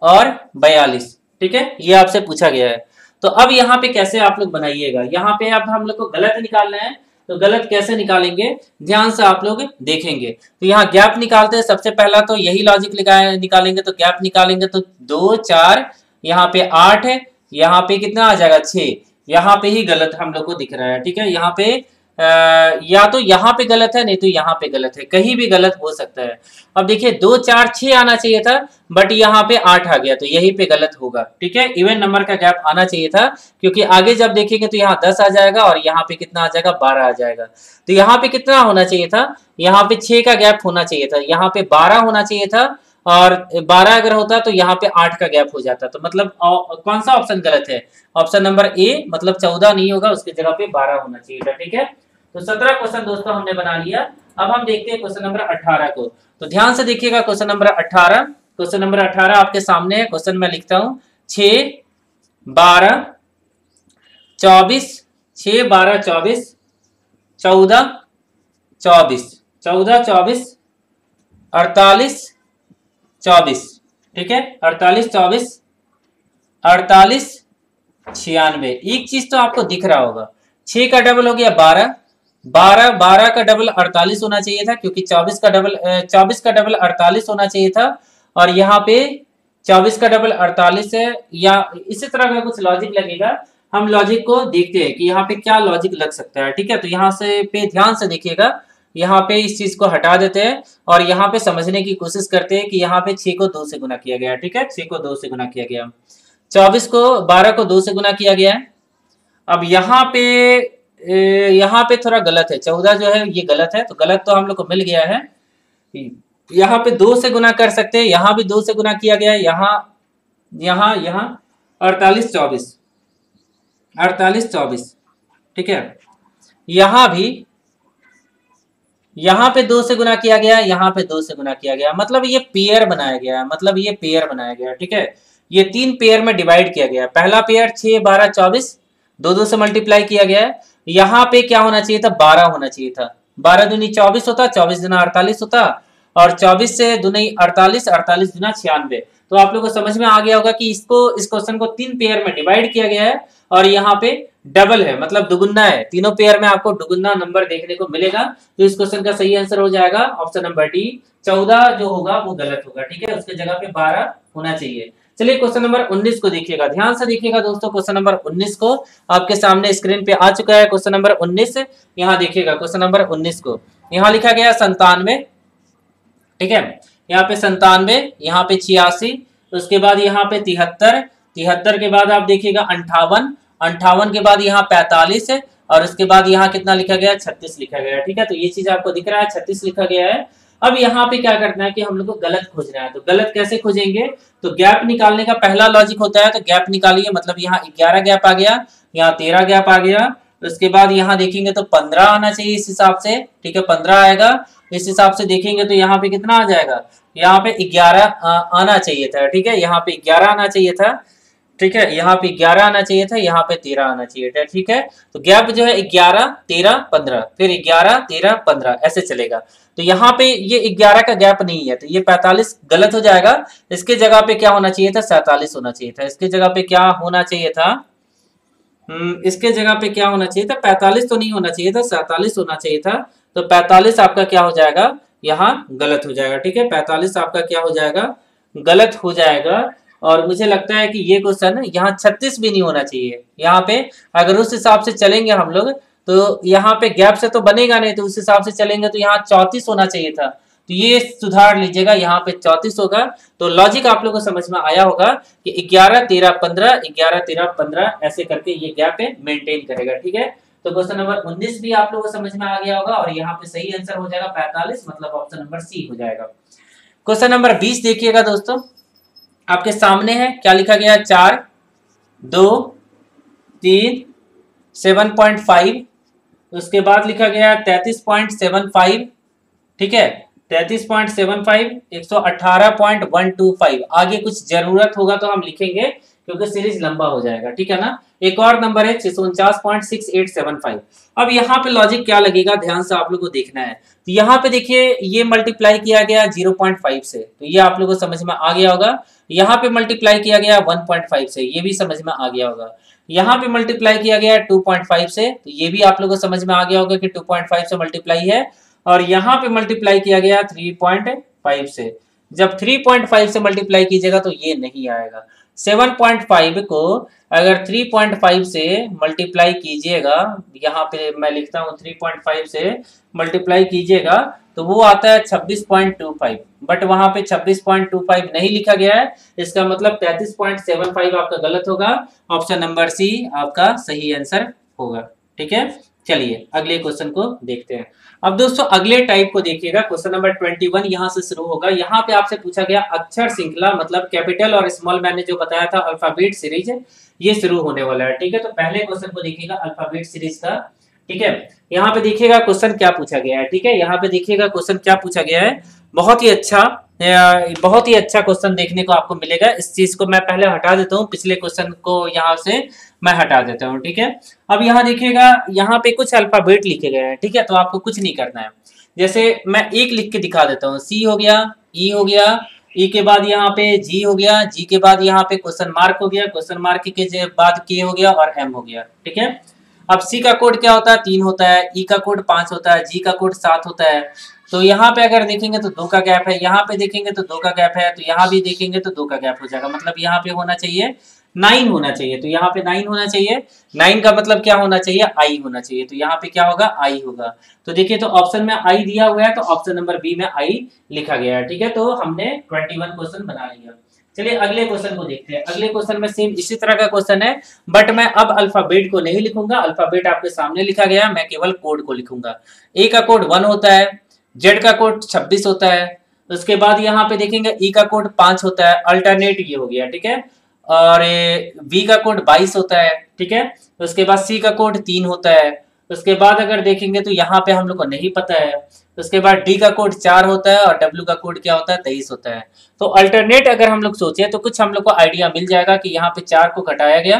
और बयालीस। ठीक है? ये आपसे पूछा गया है। तो अब यहाँ पे कैसे आप लोग बनाइएगा? यहाँ पे अब हम लोग को गलत निकालना है। तो गलत कैसे निकालेंगे? ध्यान से आप लोग देखेंगे। तो यहाँ गैप निकालते हैं। सबसे पहला तो यही लॉजिक निकालेंगे। तो गैप निकालेंगे तो दो, चार, यहाँ पे आठ यहाँ पे कितना आ जाएगा? छ यहाँ पे ही गलत हम लोग को दिख रहा है। ठीक है? यहाँ पे या तो यहाँ पे गलत है, नहीं तो यहाँ पे गलत है। कहीं भी गलत हो सकता है। अब देखिए, दो, चार, छह आना चाहिए था बट यहाँ पे आठ आ गया तो यही पे गलत होगा। ठीक है? इवन नंबर का गैप आना चाहिए था, क्योंकि आगे जब देखेंगे तो यहाँ दस आ जाएगा और यहाँ पे कितना आ जाएगा? बारह आ जाएगा। तो यहाँ पे कितना होना चाहिए था? यहाँ पे छह का गैप होना चाहिए था। यहाँ पे बारह होना चाहिए था और बारह अगर होता तो यहाँ पे आठ का गैप हो जाता। तो मतलब कौन सा ऑप्शन गलत है? ऑप्शन नंबर ए मतलब चौदह नहीं होगा, उसकी जगह पे बारह होना चाहिए ठीक है? तो सत्रह क्वेश्चन दोस्तों हमने बना लिया। अब हम देखते हैं क्वेश्चन नंबर अठारह को। तो ध्यान से देखिएगा क्वेश्चन नंबर अठारह। क्वेश्चन नंबर अठारह आपके सामने है। क्वेश्चन में लिखता हूँ। छ बारह, चौबीस छ बारह, चौबीस, चौदह चौबीस। चौदह, चौबीस, अड़तालीस, चौबीस। ठीक है? अड़तालीस, चौबीस, अड़तालीस, छियानवे। एक चीज़ तो आपको दिख रहा होगा। छ का डबल हो गया बारह। बारह बारह का डबल अड़तालीस होना चाहिए था, क्योंकि चौबीस का डबल चौबीस का डबल अड़तालीस होना चाहिए था, और यहाँ पे चौबीस का डबल अड़तालीस है, या इसी तरह का कुछ लॉजिक लगेगा। हम लॉजिक को देखते हैं कि यहाँ पे क्या लॉजिक लग सकता है, ठीक है? तो यहाँ से, पे ध्यान से देखिएगा, यहाँ पे इस चीज़ को हटा देते हैं, और यहाँ पे समझने की कोशिश करते हैं कि यहाँ पे छह को दो से गुना किया गया, ठीक है? छह को दो से गुना किया गया। चौबीस को बारह को दो से गुना किया गया अब यहाँ पे यहाँ पे थोड़ा गलत है। चौदह जो है, ये गलत है तो गलत तो हम लोग को मिल गया है। यहाँ पे दो से गुना कर सकते हैं। यहाँ भी दो से गुना किया गया है। यहाँ यहाँ यहाँ, अड़तालीस, चौबीस। अड़तालीस, चौबीस। ठीक है? यहाँ भी, यहाँ पे दो से गुना किया गया, यहाँ पे दो से गुना किया गया। मतलब ये पेयर बनाया गया है। मतलब ये पेयर बनाया गया ठीक है? ये तीन पेयर में डिवाइड किया गया पहला पेयर छह, बारह, चौबीस। दो दो से मल्टीप्लाई किया गया है। यहाँ पे क्या होना चाहिए था? बारह होना चाहिए था। बारह दुनी चौबीस होता, चौबीस दुना अड़तालीस होता, और चौबीस से दुनी अड़तालीस अड़तालीस दुना छियानवे। तो आप लोग को समझ में आ गया होगा कि इसको, इस क्वेश्चन को तीन पेयर में डिवाइड किया गया है, और यहाँ पे डबल है मतलब दुगुना है। तीनों पेयर में आपको दुगुना नंबर देखने को मिलेगा तो इस क्वेश्चन का सही आंसर हो जाएगा ऑप्शन नंबर डी चौदह जो होगा, वो गलत होगा, ठीक है? उसके जगह पे बारह होना चाहिए। चलिए क्वेश्चन नंबर 19 को देखिएगा। ध्यान से देखिएगा दोस्तों, क्वेश्चन नंबर 19 को। आपके सामने स्क्रीन पे आ चुका है क्वेश्चन नंबर 19 यहाँ देखिएगा क्वेश्चन नंबर 19 को। यहाँ लिखा गया संतानवे ठीक है? यहाँ पे संतानवे यहाँ पे छियासी, उसके बाद यहाँ पे तिहत्तर तिहत्तर के बाद आप देखिएगा अंठावन अंठावन के बाद यहाँ पैतालीस, और उसके बाद यहाँ कितना लिखा गया छत्तीस लिखा गया ठीक है? तो ये चीज़ आपको दिख रहा है, छत्तीस लिखा गया है। अब यहाँ पे क्या करना है कि हम लोग को गलत खोजना है। तो गलत कैसे खोजेंगे? तो गैप निकालने का पहला लॉजिक होता है तो गैप निकालिए मतलब यहाँ ग्यारह गैप आ गया, यहाँ तेरह गैप आ गया, उसके बाद यहाँ देखेंगे तो पंद्रह आना चाहिए इस हिसाब से, ठीक है, पंद्रह आएगा, इस हिसाब से देखेंगे तो यहाँ पे कितना आ जाएगा? यहाँ पे ग्यारह आना चाहिए था, ठीक है, यहाँ पे ग्यारह आना चाहिए था ठीक है? यहाँ पे ग्यारह आना चाहिए था यहाँ पे तेरह आना चाहिए था ठीक है? तो गैप जो है ग्यारह तेरह पंद्रह फिर ग्यारह तेरह पंद्रह ऐसे चलेगा। तो यहाँ पे ये ग्यारह का गैप नहीं है तो ये पैंतालीस गलत हो जाएगा। इसके जगह पे क्या होना चाहिए था? सैतालीस होना चाहिए था। इसके जगह पे क्या होना चाहिए था? हम्म, इसके जगह पे क्या होना चाहिए था? पैंतालीस तो नहीं होना चाहिए था सैतालीस होना चाहिए था। तो पैंतालीस आपका क्या हो जाएगा? यहाँ गलत हो जाएगा ठीक है? पैंतालीस आपका क्या हो जाएगा? गलत हो जाएगा। और मुझे लगता है कि ये क्वेश्चन यहाँ छत्तीस भी नहीं होना चाहिए। यहाँ पे अगर उस हिसाब से चलेंगे हम लोग तो यहाँ पे गैप से तो बनेगा नहीं तो उस हिसाब से चलेंगे तो यहाँ चौतीस होना चाहिए था। तो ये सुधार लीजिएगा, यहाँ पे चौतीस होगा। तो लॉजिक आप लोग को समझ में आया होगा कि ग्यारह, तेरह, पंद्रह, ग्यारह, तेरह, पंद्रह, ऐसे करके ये गैप है मेंटेन करेगा, ठीक है? तो क्वेश्चन नंबर उन्नीस भी आप लोगों को समझ में आ गया होगा और यहाँ पे सही आंसर हो जाएगा पैंतालीस मतलब ऑप्शन नंबर सी हो जाएगा। क्वेश्चन नंबर बीस देखिएगा दोस्तों। आपके सामने है। क्या लिखा गया चार, दो, तीन, सेवन पॉइंट फाइव। उसके बाद लिखा गया तैतीस पॉइंट सेवन फाइव। ठीक है? तैतीस पॉइंट सेवन फाइव, एक सौ अठारह पॉइंट वन टू फाइव। आगे कुछ ज़रूरत होगा तो हम लिखेंगे, क्योंकि सीरीज़ लंबा हो जाएगा। ठीक है ना? एक और नंबर है, छह सौ उनचास point six eight seven five. अब यहाँ पे लॉजिक क्या लगेगा? ध्यान से आप लोग को देखना है। तो यहाँ पे देखिए, ये मल्टीप्लाई किया गया ज़ीरो पॉइंट फाइव से। तो ये आप लोग को समझ में आ गया होगा। यहाँ पे मल्टीप्लाई किया गया 1.5 से, ये भी समझ में आ गया होगा। यहाँ पे मल्टीप्लाई किया गया 2.5 से तो ये भी आप लोगों को समझ में आ गया होगा कि 2.5 से मल्टीप्लाई है, और यहाँ पे मल्टीप्लाई किया गया 3.5 से। जब 3.5 से मल्टीप्लाई कीजिएगा तो ये नहीं आएगा। 7.5 को अगर 3.5 से मल्टीप्लाई कीजिएगा, यहाँ पे मैं लिखता हूँ 3.5 से मल्टीप्लाई कीजिएगा तो वो आता है 26.25 बट वहाँ पे 26.25 नहीं लिखा गया है। इसका मतलब 33.75 आपका गलत होगा। ऑप्शन नंबर सी आपका सही आंसर होगा। ठीक है? चलिए, अगले क्वेश्चन को देखते हैं। अब दोस्तों, अगले टाइप को देखिएगा। क्वेश्चन नंबर 21 यहाँ से शुरू होगा। यहाँ पे आपसे पूछा गया अक्षर श्रृंखला मतलब कैपिटल और स्मॉल मैंने जो बताया था अल्फ़ाबेट सीरीज़ ये शुरू होने वाला है। ठीक है? तो पहले क्वेश्चन को देखिएगा अल्फ़ाबेट सीरीज़ का। ठीक है? यहाँ पे देखिएगा क्वेश्चन क्या पूछा गया है, ठीक है? यहाँ पे देखिएगा क्वेश्चन क्या पूछा गया है? बहुत ही अच्छा बहुत ही अच्छा क्वेश्चन देखने को आपको मिलेगा। इस चीज़ को मैं पहले हटा देता हूँ, पिछले क्वेश्चन को यहाँ से मैं हटा देता हूँ, ठीक है? अब यहाँ देखिएगा, यहाँ पे कुछ अल्फ़ाबेट लिखे गए हैं, ठीक है? तो आपको कुछ नहीं करना है। जैसे मैं एक लिख के दिखा देता हूँ सी हो गया ई e हो गया ई e के बाद यहाँ पे जी हो गया जी के बाद यहाँ पे क्वेश्चन मार्क हो गया क्वेश्चन मार्क के बाद के हो गया और एम हो गया, ठीक है? अब सी का कोड क्या होता है? तीन होता है ई e का कोड पाँच होता है जी का कोड सात होता है। तो यहाँ पे अगर देखेंगे तो दो का गैप है, यहाँ पे देखेंगे तो दो का गैप है तो यहाँ भी देखेंगे तो दो का गैप हो जाएगा। मतलब यहाँ पे होना चाहिए नाइन होना चाहिए। तो यहाँ पे नाइन होना चाहिए। नाइन का मतलब क्या होना चाहिए? आई होना चाहिए। तो यहाँ पे क्या होगा? आई होगा। तो देखिए तो ऑप्शन में आई दिया हुआ है तो ऑप्शन नंबर बी में आई लिखा गया है, ठीक है? तो हमने ट्वेंटी वन क्वेश्चन बना लिया। चलिए अगले क्वेश्चन को देखते हैं। अगले क्वेश्चन में सेम इसी तरह का क्वेश्चन है बट मैं अब अल्फ़ाबेट को नहीं लिखूँगा। अल्फ़ाबेट आपके सामने लिखा गया, मैं केवल कोड को लिखूँगा। ए का कोड वन होता है जेड का कोड छब्बीस होता है। उसके बाद यहाँ पे देखेंगे ई का कोड पाँच होता है अल्टरनेट ये हो गया, ठीक है? और बी का कोड बाईस होता है, ठीक है? उसके बाद सी का कोड तीन होता है। उसके बाद अगर देखेंगे तो यहाँ पे हम लोग को नहीं पता है। उसके बाद डी का कोड चार होता है और डब्ल्यू का कोड क्या होता है? तेईस होता है। तो अल्टरनेट अगर हम लोग सोचे तो कुछ हम लोग को आइडिया मिल जाएगा कि यहाँ पे चार को घटाया गया।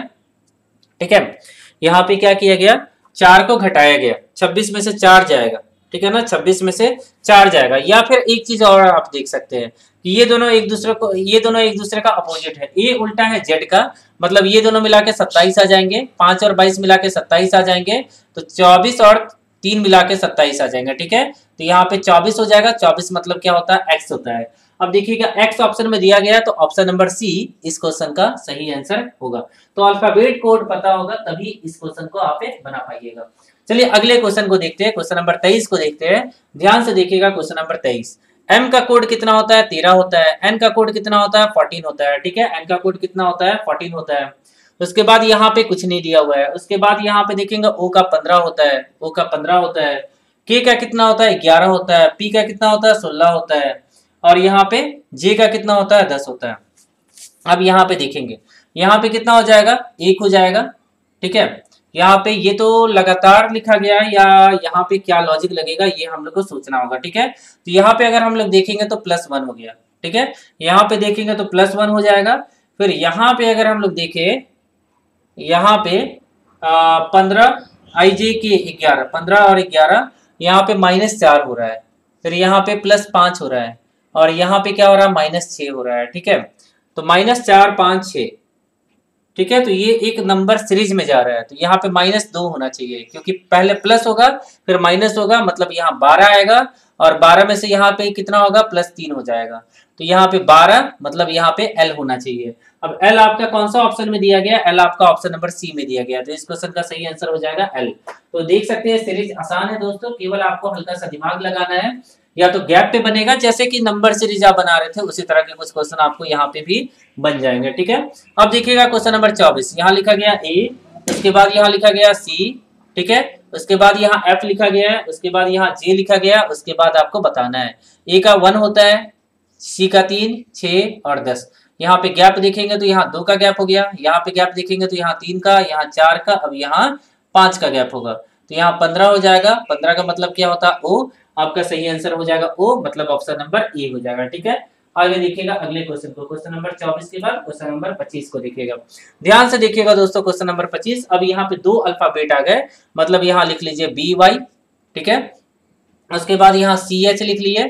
ठीक है? यहाँ पे क्या किया गया? चार को घटाया गया। छब्बीस में से चार जाएगा। ठीक है ना? छब्बीस में से चार जाएगा। या फिर एक चीज़ और आप देख सकते हैं कि ये दोनों एक दूसरे को, ये दोनों एक दूसरे का अपोजिट है। ए उल्टा है जेड का। मतलब ये दोनों मिला के सत्ताईस आ जाएँगे। पाँच और बाईस मिला के सत्ताईस आ जाएँगे। तो चौबीस और तीन मिला के सत्ताईस आ जाएँगे, ठीक है? तो यहाँ पे चौबीस हो जाएगा, चौबीस मतलब क्या होता है? एक्स होता है। अब देखिएगा एक्स ऑप्शन में दिया गया है तो ऑप्शन नंबर सी इस क्वेश्चन का सही आंसर होगा। तो अल्फ़ाबेट कोड पता होगा, तभी इस क्वेश्चन को आप बना पाइएगा। चलिए, अगले क्वेश्चन को देखते हैं। क्वेश्चन नंबर तेईस को देखते हैं। ध्यान से देखिएगा क्वेश्चन नंबर तेईस। एम का कोड कितना होता है? तेरह होता है। एन का कोड कितना होता है? फोर्टीन होता है, ठीक है? एन का कोड कितना होता है? फोर्टीन होता है। उसके बाद यहाँ पे कुछ नहीं दिया हुआ है उसके बाद यहाँ पे देखेंगे ओ का पंद्रह होता है ओ का पंद्रह होता है के का कितना होता है ग्यारह होता है पी का कितना होता है सोलह होता है और यहाँ पे जे का कितना होता है दस होता है अब यहाँ पे देखेंगे यहाँ पे कितना हो जाएगा एक हो जाएगा ठीक है यहाँ पे ये तो लगातार लिखा गया है या यहाँ पे क्या लॉजिक लगेगा ये हम लोग को सोचना होगा ठीक है तो यहाँ पे अगर हम लोग देखेंगे तो प्लस वन हो गया ठीक है यहाँ पे देखेंगे तो प्लस वन हो जाएगा फिर यहाँ पे अगर हम लोग देखें यहाँ पे पंद्रह, आई जे के ग्यारह, पंद्रह और ग्यारह, यहाँ पे माइनस चार हो रहा है। फिर यहाँ पे प्लस पाँच हो रहा है। और यहाँ पे क्या हो रहा है? माइनस छ हो रहा है, ठीक है? तो माइनस चार, पाँच छ ठीक है? तो ये एक नंबर सीरीज़ में जा रहा है। तो यहाँ पे माइनस दो होना चाहिए, क्योंकि पहले प्लस होगा, फिर माइनस होगा मतलब यहाँ बारह आएगा और बारह में से यहाँ पे कितना होगा? प्लस तीन हो जाएगा। तो यहाँ पे बारह मतलब यहाँ पे एल होना चाहिए। अब एल आपका कौन सा ऑप्शन में दिया गया? एल आपका ऑप्शन नंबर सी में दिया गया। तो इस क्वेश्चन का सही आंसर हो जाएगा एल तो देख सकते हैं सीरीज़ आसान है दोस्तों। केवल आपको हल्का सा दिमाग लगाना है। या तो गैप पे बनेगा, जैसे कि नंबर सीरीज़ आप बना रहे थे, उसी तरह के कुछ क्वेश्चन आपको यहाँ पे भी बन जाएँगे, ठीक है? अब देखिएगा क्वेश्चन नंबर चौबीस। यहाँ लिखा गया ए उसके बाद यहाँ लिखा गया सी ठीक है? उसके बाद यहाँ एफ़ लिखा गया है, उसके बाद यहाँ जे लिखा गया है, उसके बाद आपको बताना है। ए का वन होता है सी का तीन, छ और दस। यहाँ पे गैप देखेंगे तो यहाँ दो का गैप हो गया, यहाँ पे गैप देखेंगे तो यहाँ तीन का, यहाँ चार का, अब यहाँ पाँच का गैप होगा। तो यहाँ पंद्रह हो जाएगा, पंद्रह का मतलब क्या होता? है ओ आपका सही आंसर हो जाएगा ओ मतलब ऑप्शन नंबर ए हो जाएगा, ठीक है? आगे देखिएगा, अगले क्वेश्चन को क्वेश्चन नंबर चौबीस के बाद क्वेश्चन नंबर पच्चीस को देखिएगा। ध्यान से देखिएगा दोस्तों क्वेश्चन नंबर पच्चीस। अब यहाँ पे दो अल्फ़ाबेट आ गए मतलब यहाँ लिख लीजिए बी वाई ठीक है? उसके बाद यहाँ सी एच लिख लिए।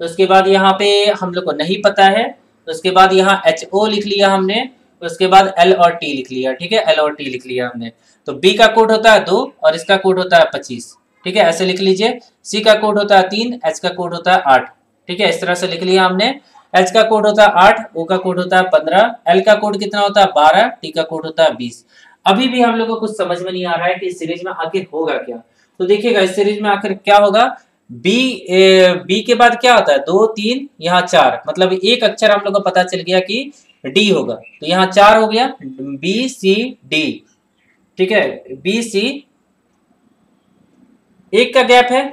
उसके बाद यहाँ पे हम लोग को नहीं पता है। उसके बाद यहाँ एच ओ लिख लिया हमने। उसके बाद एल और टी लिख लिया, ठीक है? एल और टी लिख लिया हमने। तो बी का कोड होता है दो और इसका कोड होता है पच्चीस, ठीक है? ऐसे लिख लीजिए। सी का कोड होता है तीन एच का कोड होता है आठ, ठीक है? इस तरह से लिख लिया हमने। एच का कोड होता है आठ ओ का कोड होता है पंद्रह एल का कोड कितना होता है बारह टी का कोड होता है बीस। अभी भी हम लोग को कुछ समझ में नहीं आ रहा है कि इस सीरीज़ में आखिर होगा क्या। तो देखिएगा इस सीरीज़ में आखिर क्या होगा? बी ए, बी के बाद क्या होता है? दो तीन यहाँ चार। मतलब एक अक्षर हम लोग को पता चल गया कि डी होगा। तो यहाँ चार हो गया बी सी डी ठीक है? बी सी एक का गैप है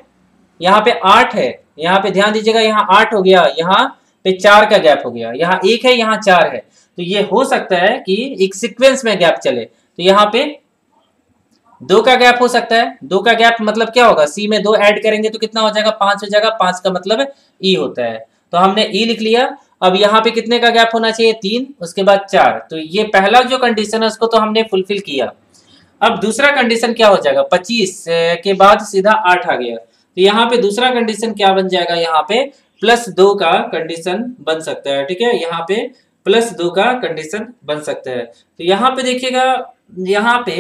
यहाँ पे आठ है। यहाँ पे ध्यान दीजिएगा यहाँ आठ हो गया यहाँ पे चार का गैप हो गया। यहाँ एक है, यहाँ चार है। तो ये हो सकता है कि एक सीक्वेंस में गैप चले। तो यहाँ पे दो का गैप हो सकता है। दो का गैप मतलब क्या होगा? सी में दो ऐड करेंगे तो कितना हो जाएगा? पाँच हो जाएगा। पाँच का मतलब ई होता है। तो हमने ई लिख लिया। अब यहाँ पे कितने का गैप होना चाहिए? तीन, उसके बाद चार। तो ये पहला जो कंडीशन है, उसको तो हमने फुलफिल किया। अब दूसरा कंडीशन क्या हो जाएगा? पच्चीस के बाद सीधा आठ आ गया। तो यहाँ पे दूसरा कंडीशन क्या बन जाएगा? यहाँ पे प्लस दो का कंडीशन बन सकता है, ठीक है? यहाँ पे प्लस दो का कंडीशन बन सकता है। तो यहाँ पे देखिएगा, यहाँ पे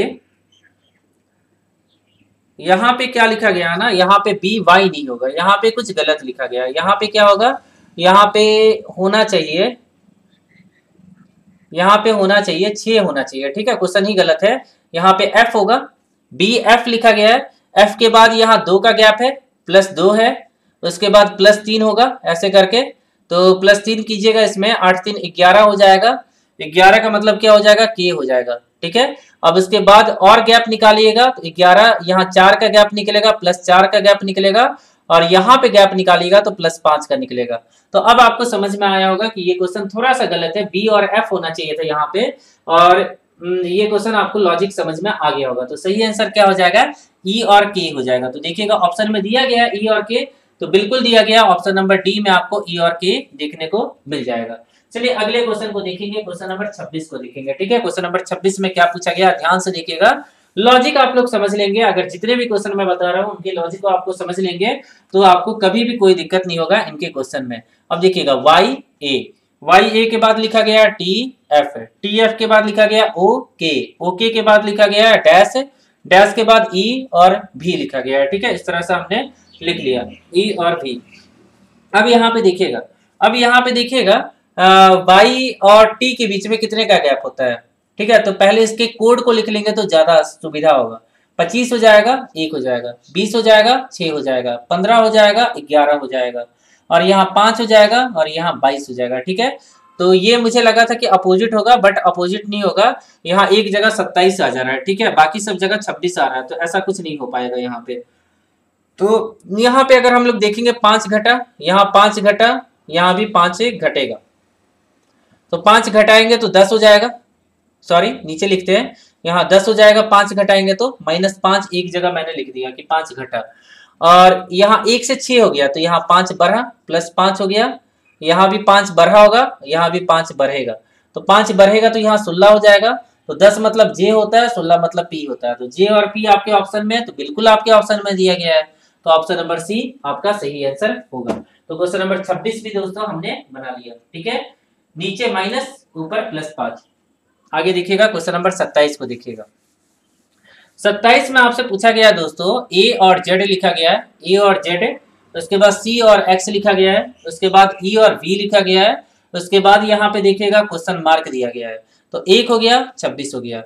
यहाँ पे क्या लिखा गया है ना? यहाँ पे बी वाई नहीं होगा। यहाँ पे कुछ गलत लिखा गया यहाँ पे क्या होगा? यहाँ पे होना चाहिए, यहाँ पे होना चाहिए, छह होना चाहिए, ठीक है? क्वेश्चन ही गलत है। यहाँ पे एफ़ होगा। बी एफ़ लिखा गया है। एफ़ के बाद यहाँ दो का गैप है, प्लस दो है। उसके बाद प्लस तीन होगा ऐसे करके। तो प्लस तीन कीजिएगा इसमें आठ तीन ग्यारह हो जाएगा। ग्यारह का मतलब क्या हो जाएगा? के हो जाएगा ठीक है? अब उसके बाद और गैप निकालिएगा तो ग्यारह यहाँ चार का गैप निकलेगा प्लस चार का गैप निकलेगा और यहाँ पे गैप निकालिएगा तो प्लस पाँच का निकलेगा। तो अब आपको समझ में आया होगा कि ये क्वेश्चन थोड़ा सा गलत है बी और एफ़ होना चाहिए था यहाँ पे और हम्म, ये क्वेश्चन आपको लॉजिक समझ में आ गया होगा। तो सही आंसर क्या हो जाएगा? ई e और के हो जाएगा। तो देखिएगा ऑप्शन में दिया गया ई e और के तो बिल्कुल दिया गया। ऑप्शन नंबर डी में आपको ई e और के देखने को मिल जाएगा। चलिए अगले क्वेश्चन को देखेंगे। क्वेश्चन नंबर 26 को देखेंगे, ठीक है? क्वेश्चन नंबर 26 में क्या पूछा गया? ध्यान से देखिएगा। लॉजिक आप लोग समझ लेंगे। अगर जितने भी क्वेश्चन मैं बता रहा हूँ, उनके लॉजिक को आपको समझ लेंगे तो आपको कभी भी कोई दिक्कत नहीं होगा इनके क्वेश्चन में। अब देखिएगा वाई ए वाई ए के बाद लिखा गया टी एफ़ टी एफ़ के बाद लिखा गया ओ के ओ के के बाद लिखा गया डैश डैश के बाद ई e और भी लिखा गया है, ठीक है? इस तरह से हमने लिख लिया ई e और भी अब यहाँ पे देखिएगा, अब यहाँ पे देखिएगा वाई और टी के बीच में कितने का गैप होता है? ठीक है तो पहले इसके कोड को लिख लेंगे तो ज़्यादा सुविधा होगा। पच्चीस हो जाएगा, एक हो जाएगा। बीस हो जाएगा, छह हो जाएगा। पंद्रह हो जाएगा, ग्यारह हो जाएगा। और यहाँ पाँच हो जाएगा और यहाँ बाईस हो जाएगा, ठीक है? तो ये मुझे लगा था कि अपोजिट होगा बट अपोजिट नहीं होगा। यहाँ एक जगह सत्ताईस आ जा रहा है, ठीक है? बाकी सब जगह छब्बीस आ रहा है तो ऐसा कुछ नहीं हो पाएगा यहाँ पे। तो यहाँ पे अगर हम लोग देखेंगे पाँच घटा, यहाँ पाँच घटा, यहाँ भी पाँच घटेगा। तो पाँच घटाएँगे तो दस हो जाएगा। सॉरी नीचे लिखते हैं। यहाँ दस हो जाएगा, पाँच घटाएँगे तो माइनस पाँच एक जगह मैंने लिख दिया कि पाँच घटा। और यहाँ एक से छह हो गया तो यहाँ पाँच बढ़ा प्लस पाँच हो गया। यहाँ भी पाँच बढ़ा होगा, यहाँ भी पाँच बढ़ेगा। तो पाँच बढ़ेगा तो यहाँ सोलह हो जाएगा। तो दस मतलब जे होता है, सोलह मतलब पी होता है। तो जे और पी आपके ऑप्शन में तो बिल्कुल आपके ऑप्शन में दिया गया है। तो ऑप्शन नंबर सी आपका सही आंसर होगा। तो क्वेश्चन नंबर छब्बीस भी दोस्तों हमने बना लिया, ठीक है? नीचे माइनस ऊपर प्लस पाँच। आगे देखिएगा क्वेश्चन नंबर सत्ताईस को देखिएगा। सत्ताईस में आपसे पूछा गया दोस्तों ए और जेड लिखा गया है ए और जेड उसके बाद सी और एक्स लिखा गया है, उसके बाद ई e और वी लिखा गया है, उसके बाद यहाँ पे देखिएगा क्वेश्चन मार्क दिया गया है। तो एक हो गया, छब्बीस हो गया।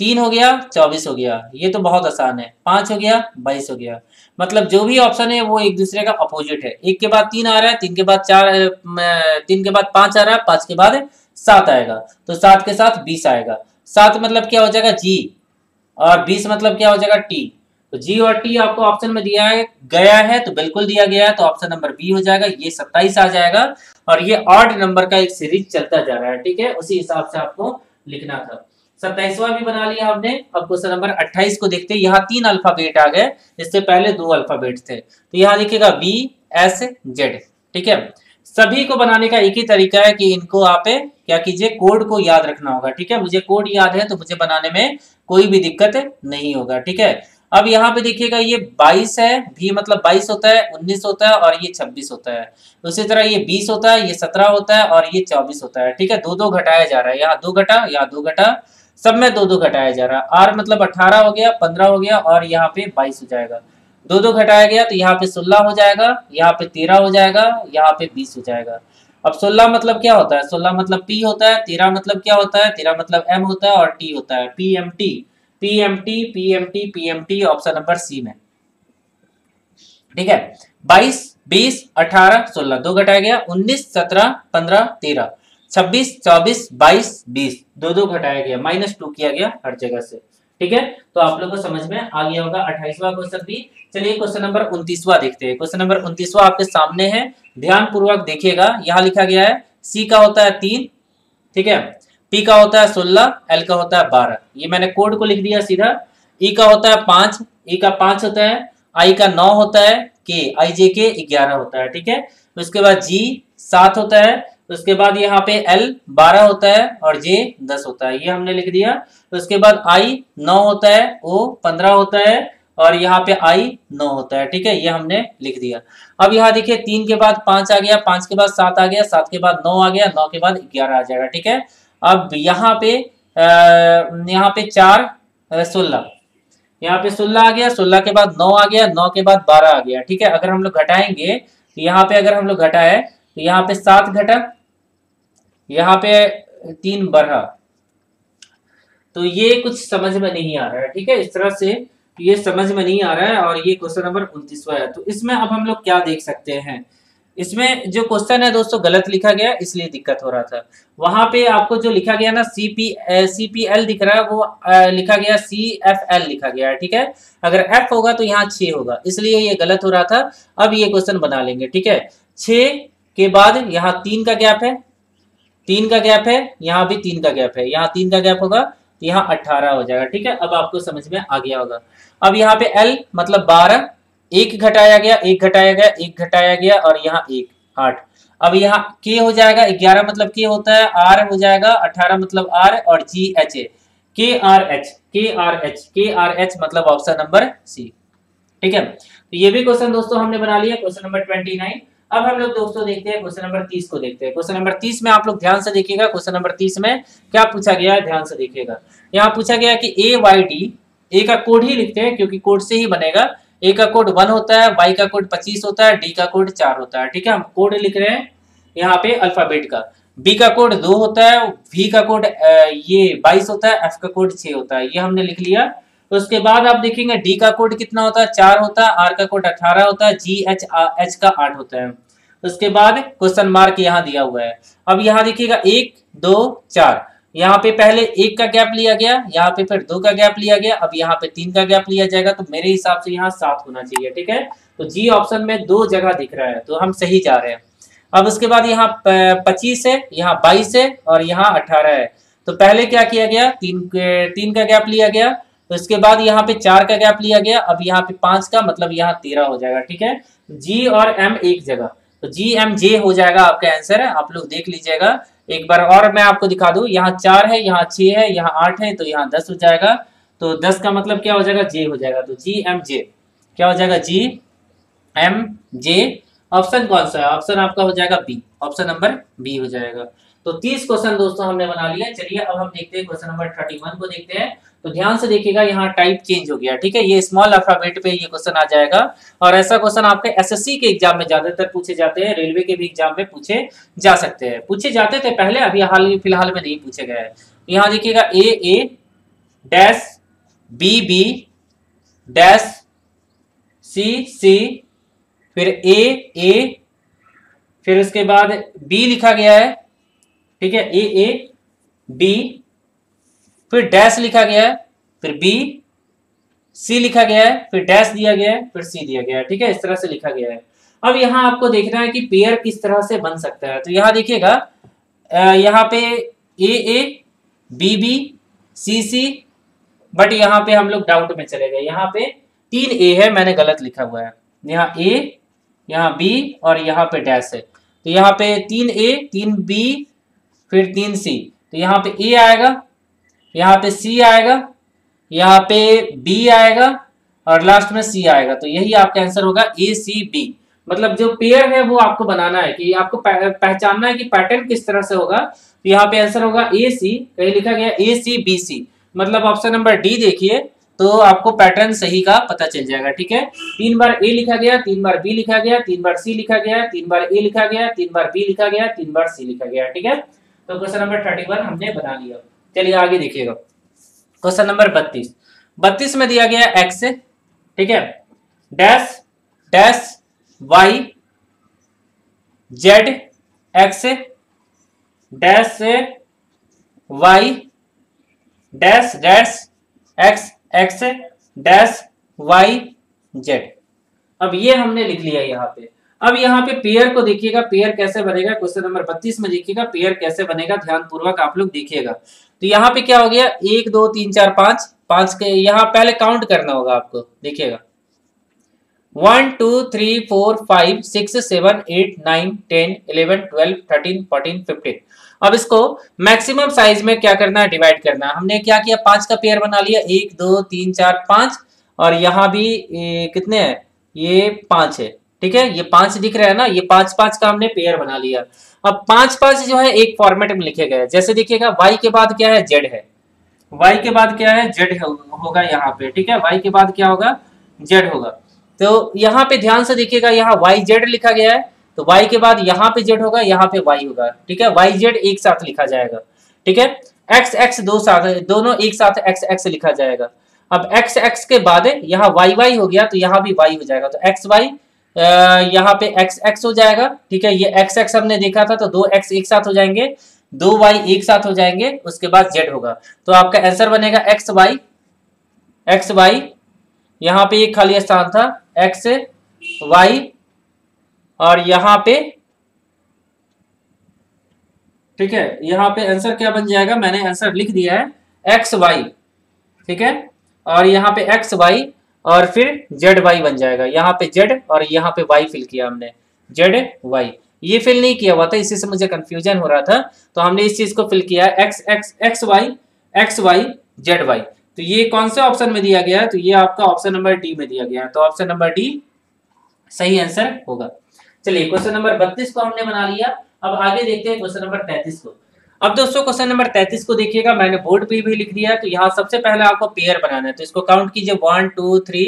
तीन हो गया, चौबीस हो गया। ये तो बहुत आसान है। पाँच हो गया, बाईस हो गया। मतलब जो भी ऑप्शन है, वो एक दूसरे का अपोजिट है। एक के बाद तीन आ रहा है, तीन के बाद चार तीन के बाद पाँच आ रहा है, पाँच के बाद सात आएगा। तो सात के साथ बीस आएगा। सात मतलब क्या हो जाएगा? जी। और बीस मतलब क्या हो जाएगा? टी। तो जी और टी आपको ऑप्शन में दिया है, गया है तो बिल्कुल दिया गया है तो ऑप्शन नंबर बी हो जाएगा, ये सत्ताईस आ जाएगा। और ये ऑड नंबर का एक सीरीज़ चलता जा रहा है, ठीक है? उसी हिसाब से आपको लिखना था। सत्ताईसवा भी बना लिया हमने। अब क्वेश्चन नंबर अट्ठाईस को देखते हैं। यहाँ तीन अल्फ़ाबेट आ गए इससे पहले दो अल्फ़ाबेट थे। तो यहाँ लिखेगा बी एस जेड ठीक है? सभी को बनाने का एक ही तरीका है कि इनको आप क्या कीजिए, कोड को याद रखना होगा, ठीक है? मुझे कोड याद है तो मुझे बनाने में कोई भी दिक्कत नहीं होगा, ठीक है? अब यहाँ पे देखिएगा, ये 22 है भी मतलब 22 होता है 19 होता है, और ये 26 होता है। उसी तरह ये 20 होता है, ये 17 होता है, और ये 24 होता है, ठीक है? दो दो घटाया जा रहा है, यहाँ दो घटा, यहाँ दो घटा सब में दो दो घटाया जा रहा है। आर मतलब अठारह हो गया, पंद्रह हो गया और यहाँ पे बाईस हो जाएगा। दो दो घटाया गया तो यहाँ पे सोलह हो जाएगा, यहाँ पे तेरह हो जाएगा, यहाँ पे बीस हो जाएगा। अब सोलह मतलब क्या होता है? सोलह मतलब पी होता है, तेरह मतलब क्या होता है? तेरह मतलब एम होता है और टी होता है। P M T P M T P M T P M T option number C में। ठीक है? बाईस, बीस, अठारह, सोलह, दो घटाया गया। उन्नीस, सत्रह, पंद्रह, तेरह। छब्बीस, चौबीस, बाईस, बीस। दो दो घटाया गया। माइनस टू किया गया हर जगह से। ठीक है? तो आप लोग को समझ में आ गया होगा अट्ठाईसवा क्वेश्चन भी। चलिए क्वेश्चन नंबर उन्तीसवा देखते हैं। क्वेश्चन नंबर उन्तीसवा आपके सामने है। ध्यान पूर्वक देखिएगा। यहाँ लिखा गया है सी का होता है तीन। ठीक है? पी का होता है सोलह एल का होता है बारह। ये मैंने कोड को लिख दिया सीधा। ई e का होता है पाँच। ई e का पाँच होता है। आई का नौ होता है। के आई जे के ग्यारह होता है। ठीक है? उसके बाद जी सात होता है। उसके बाद यहाँ पे L बारह होता है और J दस होता है, ये हमने लिख दिया। उसके बाद I नौ होता है, O पंद्रह होता है और यहाँ पे I नौ होता है, ठीक है, ये हमने लिख दिया। अब यहाँ देखिए, तीन के बाद पाँच आ गया, पाँच के बाद सात आ गया, सात के बाद नौ आ गया, नौ के बाद ग्यारह आ जाएगा, ठीक है। अब यहाँ पे, अः, यहाँ पे चार सोलह। यहाँ पे सोलह आ गया, सोलह के बाद नौ आ गया, नौ के बाद बारह आ गया, ठीक है। अगर हम लोग घटाएँगे तो यहाँ पे अगर हम लोग घटाए तो यहाँ पे सात घटा यहाँ पे तीन बरहा तो ये कुछ समझ में नहीं आ रहा है ठीक है? इस तरह से ये समझ में नहीं आ रहा है और ये क्वेश्चन नंबर उनतीसवा है। तो इसमें अब हम लोग क्या देख सकते हैं? इसमें जो क्वेश्चन है दोस्तों गलत लिखा गया इसलिए दिक्कत हो रहा था। वहाँ पे आपको जो लिखा गया ना C P C P L दिख रहा है वो आ, लिखा गया सी एफ़ एल लिखा गया है ठीक है? अगर एफ़ होगा तो यहाँ छ होगा इसलिए ये गलत हो रहा था। अब ये क्वेश्चन बना लेंगे ठीक है? छ के बाद यहाँ तीन का गैप है, तीन का गैप है, यहाँ भी तीन का गैप है, यहाँ तीन का गैप होगा तो यहाँ अट्ठारह हो जाएगा, ठीक है? अब आपको समझ में आ गया होगा। अब यहाँ पे एल मतलब बारह, एक घटाया गया, एक घटाया गया, एक घटाया गया और यहाँ एक, आठ। अब यहाँ के हो जाएगा, ग्यारह मतलब के होता है आर हो जाएगा, अठारह मतलब आर और G H A K R H K R H K R H मतलब ऑप्शन नंबर सी ठीक है? तो ये भी क्वेश्चन दोस्तों हमने बना लिया क्वेश्चन नंबर ट्वेंटी नाइन अब हम लोग दोस्तों देखते हैं क्वेश्चन नंबर तीस को देखते हैं। क्वेश्चन नंबर तीस में आप लोग ध्यान से देखिएगा, क्वेश्चन नंबर तीस में क्या पूछा गया है? ध्यान से देखिएगा। यहाँ पूछा गया कि ए वाई डी ए का कोड ही लिखते हैं, क्योंकि कोड से ही बनेगा। ए का कोड वन होता है वाई का कोड पच्चीस होता है डी का कोड चार होता है। ठीक है, हम कोड लिख रहे हैं यहाँ पे अल्फ़ाबेट का। बी का कोड दो होता है वी का कोड ये बाईस होता है एफ़ का कोड छह होता है। ये हमने लिख लिया। उसके बाद आप देखेंगे डी का कोड कितना होता है? चार होता है आर का कोड अठारह होता है जी एच एच का आठ होता है। उसके बाद क्वेश्चन मार्क यहाँ दिया हुआ है। अब यहाँ देखिएगा, एक, दो, चार। यहाँ पे पहले एक का गैप लिया गया, यहाँ पे फिर दो का गैप लिया गया। अब यहाँ पे तीन का गैप लिया जाएगा तो मेरे हिसाब से यहाँ सात होना चाहिए, ठीक है? तो जी ऑप्शन में दो जगह दिख रहा है तो हम सही जा रहे हैं। अब उसके बाद यहाँ पच्चीस है, यहाँ बाईस है और यहाँ अठारह है। तो पहले क्या किया गया? तीन तीन का गैप लिया गया। तो इसके बाद यहाँ पे चार का गैप लिया गया। अब यहाँ पे पाँच का मतलब यहाँ तेरह हो जाएगा, ठीक है? जी और एम एक जगह। तो जी एम जे हो जाएगा आपका आंसर है आप लोग देख लीजिएगा। एक बार और मैं आपको दिखा दू। यहाँ चार है, यहाँ छह है, यहाँ आठ है तो यहाँ दस हो जाएगा। तो दस का मतलब क्या हो जाएगा? जे हो जाएगा। तो जी एम जे क्या हो जाएगा? जी एम जे ऑप्शन कौन सा है? ऑप्शन आपका हो जाएगा बी ऑप्शन नंबर बी हो जाएगा। तो तीस क्वेश्चन दोस्तों हमने बना लिया चलिए, अब हम देखते हैं क्वेश्चन नंबर थर्टी वन को देखते हैं। तो ध्यान से देखिएगा, यहाँ टाइप चेंज हो गया, ठीक है? ये स्मॉल अल्फ़ाबेट पे ये क्वेश्चन आ जाएगा। और ऐसा क्वेश्चन आपके एसएससी के एग्ज़ाम में ज़्यादातर पूछे जाते हैं रेलवे के भी एग्ज़ाम में पूछे जा सकते हैं। पूछे जाते थे पहले, अभी हाल फ़िलहाल में नहीं पूछे गए यहाँ देखिएगा A A dash B B dash C C फिर ए ए फिर उसके बाद बी लिखा गया है, ठीक है? ए ए बी फिर डैश लिखा गया है, फिर बी, सी लिखा गया है, फिर डैश दिया गया है, फिर सी दिया गया है, ठीक है? इस तरह से लिखा गया है। अब यहाँ आपको देखना है कि पेयर किस तरह से बन सकता है। तो यहाँ देखिएगा यहाँ पे A A, B B, C C, but यहाँ पे हम लोग डाउट में चले गए। यहाँ पे तीन ए है, मैंने गलत लिखा हुआ है। यहाँ ए, यहाँ बी और यहाँ पे डैश है। तो यहाँ पे तीन ए, तीन बी, फिर तीन सी। तो यहाँ पे ए आएगा यहाँ पे सी आएगा, यहाँ पे बी आएगा और लास्ट में सी आएगा। तो यही आपका आंसर होगा ए सी बी मतलब जो पेयर है वो आपको बनाना है कि आपको पहचानना है कि पैटर्न किस तरह से होगा। तो यहाँ पे आंसर होगा ए सी कहीं लिखा गया ए सी बी सी मतलब ऑप्शन नंबर डी देखिए तो आपको पैटर्न सही का पता चल जाएगा, ठीक है? तीन बार ए लिखा गया, तीन बार बी लिखा गया, तीन बार सी लिखा गया, तीन बार ए लिखा गया, तीन बार बी लिखा गया, तीन बार सी लिखा गया, ठीक है? तो क्वेश्चन नंबर थर्टी वन हमने बना लिया। चलिए आगे देखिएगा। क्वेश्चन नंबर बत्तीस। बत्तीस में दिया गया एक्स ठीक है? Dash dash Y Z X dash Y dash dash X X dash Y Z अब ये हमने लिख लिया यहाँ पे। अब यहाँ पे पेयर को देखिएगा। पेयर कैसे बनेगा? क्वेश्चन नंबर बत्तीस में देखिएगा। पेयर कैसे बनेगा? ध्यान पूर्वक आप लोग देखिएगा। तो यहाँ पे क्या हो गया? एक दो तीन चार पाँच। पाँच के यहाँ पहले काउंट करना होगा आपको देखिएगा। One two three four five six seven eight nine ten eleven twelve thirteen fourteen fifteen अब इसको मैक्सिमम साइज़ में क्या करना है? डिवाइड करना। है हमने क्या किया? पाँच का पेयर बना लिया। एक दो तीन चार पाँच। और यहाँ भी ए, कितने हैं? ये पाँच है। ठीक है? ये पाँच दिख रहा है ना? ये पाँच पाँच का हमने पेयर बना लिया। अब पाँच पाँच जो है, एक फॉर्मेट में लिखे गए जैसे देखिएगा वाई के बाद क्या है? जेड है। वाई के बाद क्या है? जेड होगा यहाँ पे, ठीक है? वाई के बाद क्या होगा? जेड होगा। तो यहाँ पे ध्यान से देखिएगा, यहाँ वाई जेड लिखा गया है। तो वाई के बाद यहाँ पे जेड होगा, यहाँ पे वाई होगा, ठीक है? वाई जेड एक साथ लिखा जाएगा, ठीक है? एक्स एक्स दो साथ, दोनों एक साथ एक्स एक्स लिखा जाएगा। अब एक्स एक्स के बाद यहाँ वाई वाई हो गया तो यहाँ भी वाई हो जाएगा। तो एक्स वाई यहाँ पे एक्स एक्स हो जाएगा, ठीक है? ये एक्स एक्स हमने देखा था तो दो एक्स एक साथ हो जाएँगे, दो वाई एक साथ हो जाएँगे, उसके बाद जेड होगा। तो आपका आंसर बनेगा एक्स वाई एक्स वाई यहाँ पे एक खाली स्थान था एक्स वाई और यहाँ पे, ठीक है? यहाँ पे आंसर क्या बन जाएगा? मैंने आंसर लिख दिया है एक्स वाई ठीक है? और यहाँ पे एक्स वाई और फिर जेड वाई बन जाएगा। यहाँ पे जेड और यहाँ पे वाई फिल किया हमने। जेड वाई ये फिल नहीं किया हुआ था, इसी से मुझे कंफ्यूजन हो रहा था। तो हमने इस चीज़ को फिल किया X X X Y X Y Z Y तो ये कौन से ऑप्शन में दिया गया है? तो ये आपका ऑप्शन नंबर डी में दिया गया है। तो ऑप्शन नंबर डी सही आंसर होगा। चलिए क्वेश्चन नंबर बत्तीस को हमने बना लिया। अब आगे देखते हैं क्वेश्चन नंबर तैतीस को। अब दोस्तों क्वेश्चन नंबर तैतीस को देखिएगा। मैंने बोर्ड पे भी लिख दिया है तो यहाँ सबसे पहले आपको पेयर बनाना है। तो इसको काउंट कीजिए। One two three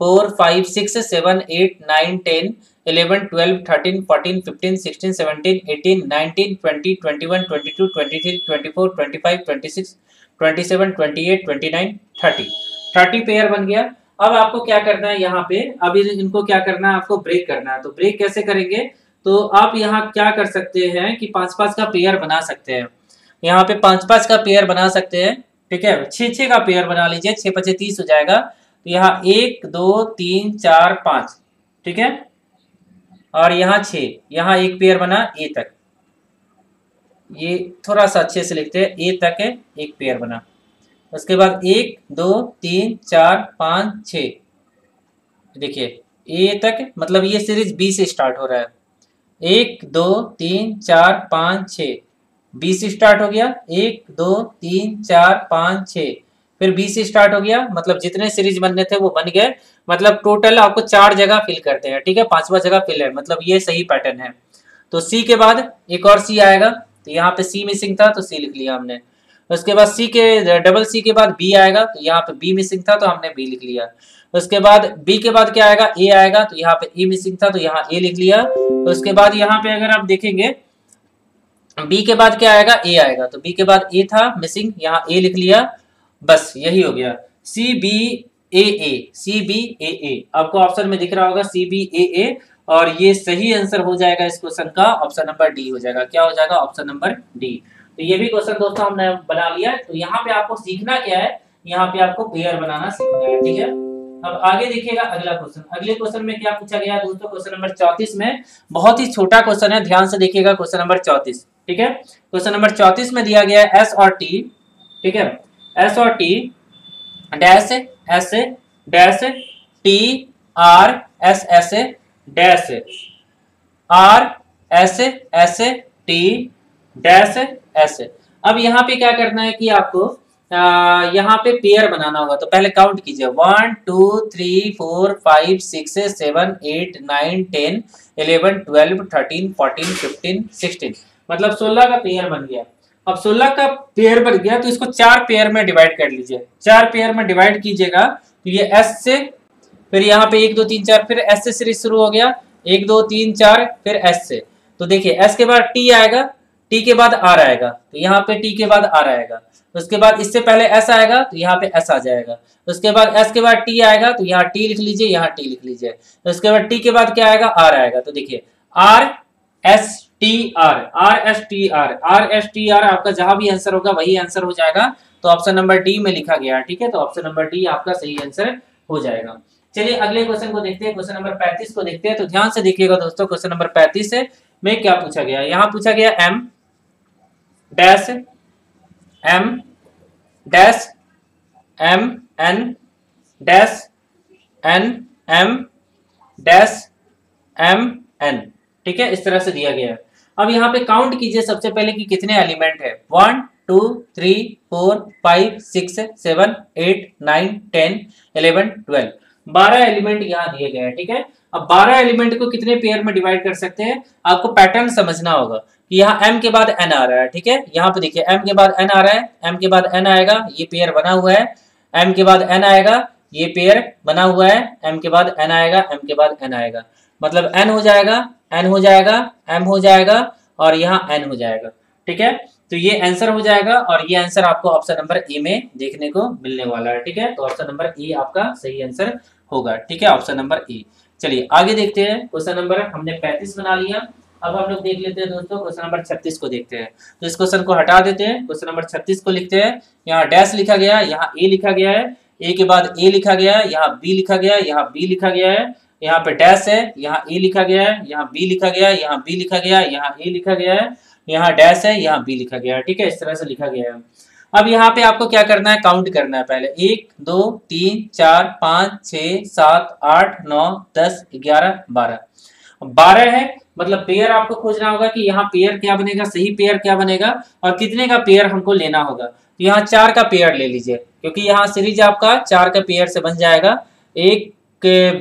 four five six seven eight nine ten eleven twelve thirteen fourteen fifteen sixteen seventeen eighteen nineteen twenty twenty one twenty two twenty three twenty four twenty five twenty six twenty seven twenty eight twenty nine thirty thirty pair बन गया। अब आपको क्या करना है यहाँ पे? अभी इनको क्या करना है? आपको ब्रेक करना है। तो ब्रेक कैसे करेंगे? तो आप यहाँ क्या कर सकते हैं कि पाँच पाँच का पेयर बना सकते हैं। यहाँ पे पाँच पाँच का पेयर बना सकते हैं, ठीक है? छह छह का पेयर बना लीजिए, छह पचे तीस हो जाएगा। तो यहाँ एक, दो, तीन, चार, पाँच, ठीक है? और यहाँ छ यहाँ एक पेयर बना ए तक। ये थोड़ा सा अच्छे से लिखते हैं, ए तक है, एक पेयर बना। उसके बाद एक, दो, तीन, चार, पाँच छ देखिए, ए तक मतलब ये सीरीज़ बी से स्टार्ट हो रहा है। एक, दो, तीन, चार, पाँच, छ। बी से स्टार्ट हो गया। एक, दो, तीन, चार, पाँच, छ। फिर बी से स्टार्ट हो गया। मतलब जितने सीरीज़ बनने थे वो बन गए। मतलब टोटल आपको चार जगह फिल करते हैं, ठीक है? पांचवा जगह फिल है। मतलब ये सही पैटर्न है। तो सी के बाद एक और सी आएगा। तो यहाँ पे सी मिसिंग था तो सी लिख लिया हमने। उसके बाद सी के डबल सी के बाद बी आएगा तो यहाँ पे बी मिसिंग था तो हमने बी लिख लिया। उसके बाद बी के बाद क्या आएगा? ए आएगा तो यहाँ पे ए मिसिंग था तो यहाँ ए लिख लिया। उसके बाद यहाँ पे अगर आप देखेंगे बी के बाद क्या आएगा? ए आएगा। तो बी के बाद ए था मिसिंग यहाँ ए लिख लिया। बस, यही हो गया। सी बी ए ए सी बी ए ए आपको ऑप्शन में दिख रहा होगा सी बी ए ए और ये सही आंसर हो जाएगा इस क्वेश्चन का। ऑप्शन नंबर डी हो जाएगा। क्या हो जाएगा? ऑप्शन नंबर डी तो ये भी क्वेश्चन दोस्तों हमने बना लिया तो यहाँ पे आपको सीखना क्या है? यहाँ पे आपको पेयर बनाना सीखना है, ठीक है? अब आगे देखिएगा अगला क्वेश्चन अगले क्वेश्चन में क्या पूछा गया दोस्तों? क्वेश्चन नंबर चौतीस में। बहुत ही छोटा क्वेश्चन है, ध्यान से देखिएगा क्वेश्चन नंबर चौतीस, ठीक है? क्वेश्चन नंबर चौतीस में दिया गया है एस और टी ठीक है? एस और T dash S dash T R S S dash R S S T dash S अब यहाँ पे क्या करना है कि आपको यहाँ पे पेयर बनाना होगा। तो पहले काउंट कीजिए। One two three four five six seven eight nine ten eleven twelve thirteen fourteen fifteen sixteen मतलब सोलह का पेयर बन गया। अब 16 का पेयर बन गया तो इसको चार पेयर में डिवाइड कर लीजिए। चार पेयर में डिवाइड कीजिएगा तो ये एस से, फिर यहाँ पे एक, दो, तीन, चार, फिर एस से सीरीज़ शुरू हो गया। एक, दो, तीन, चार, फिर एस से। तो देखिए एस के बाद टी आएगा टी के बाद आर आएगा तो यहाँ पे टी के बाद आर आएगा। उसके बाद इससे पहले एस आएगा तो यहाँ पे एस आ जाएगा। उसके बाद एस के बाद टी आएगा तो यहाँ टी लिख लीजिए, यहाँ टी लिख लीजिए। उसके बाद टी के बाद क्या आएगा? आर आएगा। तो देखिए R S T R R S T R R S T R आपका जहाँ भी आंसर होगा, वही आंसर हो जाएगा। तो ऑप्शन नंबर डी में लिखा गया है ठीक है? तो ऑप्शन नंबर डी आपका सही आंसर हो जाएगा। चलिए, अगले क्वेश्चन को देखते हैं। क्वेश्चन नंबर पैंतीस को देखते हैं। तो ध्यान से देखिएगा दोस्तों क्वेश्चन नंबर पैंतीस में क्या पूछा गया? यहाँ पूछा गया M dash M dash M N dash N M dash M N ठीक है, इस तरह से दिया गया। है अब यहाँ पे काउंट कीजिए सबसे पहले कि कितने एलिमेंट है। One two three four five six seven eight nine ten eleven twelve बारह एलिमेंट यहाँ दिए गए हैं, ठीक है? अब बारह एलिमेंट को कितने पेयर में डिवाइड कर सकते हैं? आपको पैटर्न समझना होगा। कि यहाँ m के बाद n आ रहा है, ठीक है? यहाँ पे देखिए, m के बाद n आ रहा है, m के बाद n आएगा, ये पेयर बना हुआ है। M के बाद n आएगा, ये पेयर बना हुआ है। M के बाद n आएगा, m के बाद n आएगा। मतलब n हो जाएगा, n हो जाएगा, m हो जाएगा और यहाँ n हो जाएगा, ठीक है? तो ये आंसर हो जाएगा और ये आंसर आपको ऑप्शन नंबर ए में देखने को मिलने वाला है, ठीक है? तो ऑप्शन नंबर ए आपका सही आंसर होगा, ठीक है? ऑप्शन नंबर ए चलिए, आगे देखते हैं। क्वेश्चन नंबर हमने पैंतीस बना लिया। अब हम लोग देख लेते हैं दोस्तों क्वेश्चन नंबर छत्तीस को देखते हैं तो इस क्वेश्चन को हटा देते हैं क्वेश्चन नंबर छत्तीस को लिखते हैं यहाँ डैश लिखा गया है यहाँ ए लिखा गया है ए के बाद ए लिखा गया है यहाँ बी लिखा गया है यहाँ बी लिखा गया है यहाँ पे डैश है यहाँ ए लिखा गया है यहाँ बी लिखा गया है यहाँ बी लिखा गया है यहाँ ए लिखा गया है यहाँ डैश है यहाँ बी लिखा गया है ठीक है इस तरह से लिखा गया है अब यहाँ पे आपको क्या करना है काउंट करना है पहले एक दो तीन चार पाँच छ सात आठ नौ दस ग्यारह बारह बारह है मतलब पेयर आपको खोजना होगा कि यहाँ पेयर क्या बनेगा, सही पेयर क्या बनेगा और कितने का पेयर हमको लेना होगा। तो यहाँ चार का पेयर ले लीजिए, क्योंकि यहाँ सीरीज़ आपका चार का पेयर से बन जाएगा। एक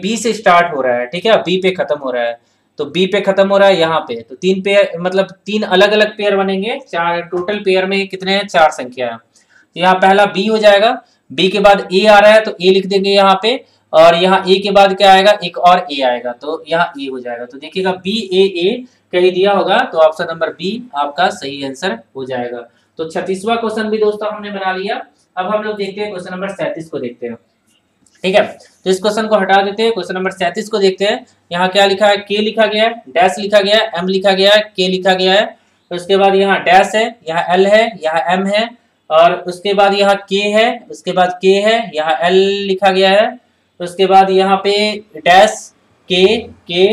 बी से स्टार्ट हो रहा है, ठीक है? बी पे खत्म हो रहा है। तो बी पे खत्म हो रहा है यहाँ पे। तो तीन पेयर मतलब तीन अलग अलग पेयर बनेंगे। चार टोटल पेयर में कितने हैं? चार संख्या। है तो यहाँ पहला बी हो जाएगा। बी के बाद ए आ रहा है तो ए लिख देंगे यहाँ पे। और यहाँ ए के बाद क्या आएगा? एक और ए आएगा तो यहाँ ए हो जाएगा। तो देखिएगा बी ए ए कहीं दिया होगा तो ऑप्शन नंबर बी आपका सही आंसर हो जाएगा। तो छत्तीसवा क्वेश्चन भी दोस्तों हमने बना लिया। अब हम लोग देखते हैं क्वेश्चन नंबर सैंतीस को देखते हैं। ठीक है? तो इस क्वेश्चन को हटा देते हैं क्वेश्चन नंबर सैंतीस को देखते हैं। यहाँ क्या लिखा है? के लिखा गया है डैश लिखा गया है एम लिखा गया है के लिखा गया है। तो उसके बाद यहाँ डैश है, यहाँ एल है, यहाँ एम है। और उसके बाद यहाँ के है, उसके बाद के है, यहाँ एल लिखा गया है। उसके बाद यहाँ पे डैश, के के,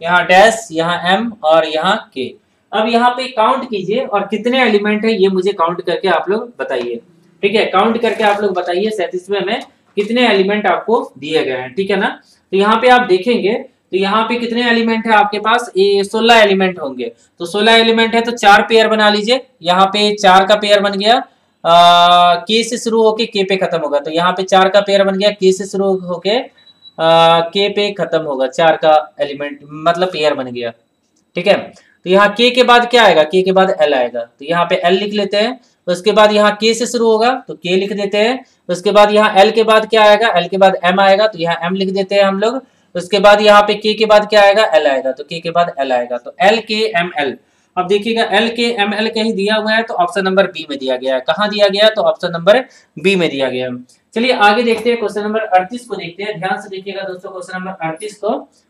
यहाँ डैश, यहाँ एम और यहाँ के। अब यहाँ पे काउंट कीजिए और कितने एलिमेंट है ये मुझे काउंट करके आप लोग बताइए। ठीक है? काउंट करके आप लोग बताइए सैतीसवें में कितने एलिमेंट आपको दिए गए हैं। ठीक है ना? तो यहाँ पे आप देखेंगे तो यहाँ पे कितने एलिमेंट है आपके पास? ये सोलह एलिमेंट होंगे। तो सोलह एलिमेंट है तो चार पेयर बना लीजिए। यहाँ पे चार का पेयर बन गया। के से शुरू होके के पे खत्म होगा। तो यहाँ पे चार का पेयर बन गया। के से शुरू होके के पे खत्म होगा। चार का एलिमेंट मतलब पेयर बन गया। ठीक है? तो यहाँ के के बाद क्या आएगा? के के बाद एल आएगा। तो यहाँ पे एल लिख लेते हैं। उसके बाद यहाँ के से शुरू होगा। तो के लिख देते हैं। उसके बाद यहाँ एल के बाद क्या आएगा? एल के बाद एम आएगा। तो यहाँ एम लिख देते हैं हम लोग। उसके बाद यहाँ पे के के बाद क्या आएगा? एल आएगा। तो के के बाद एल आएगा। तो एल के एम एल अब देखिएगा एल के एम एल कहीं दिया हुआ है तो ऑप्शन नंबर बी में दिया गया है। कहाँ दिया गया तो ऑप्शन नंबर बी में दिया गया है। चलिए, आगे देखते हैं क्वेश्चन नंबर अड़तीस को देखते हैं। ध्यान से देखिएगा दोस्तों क्वेश्चन नंबर अड़तीस को।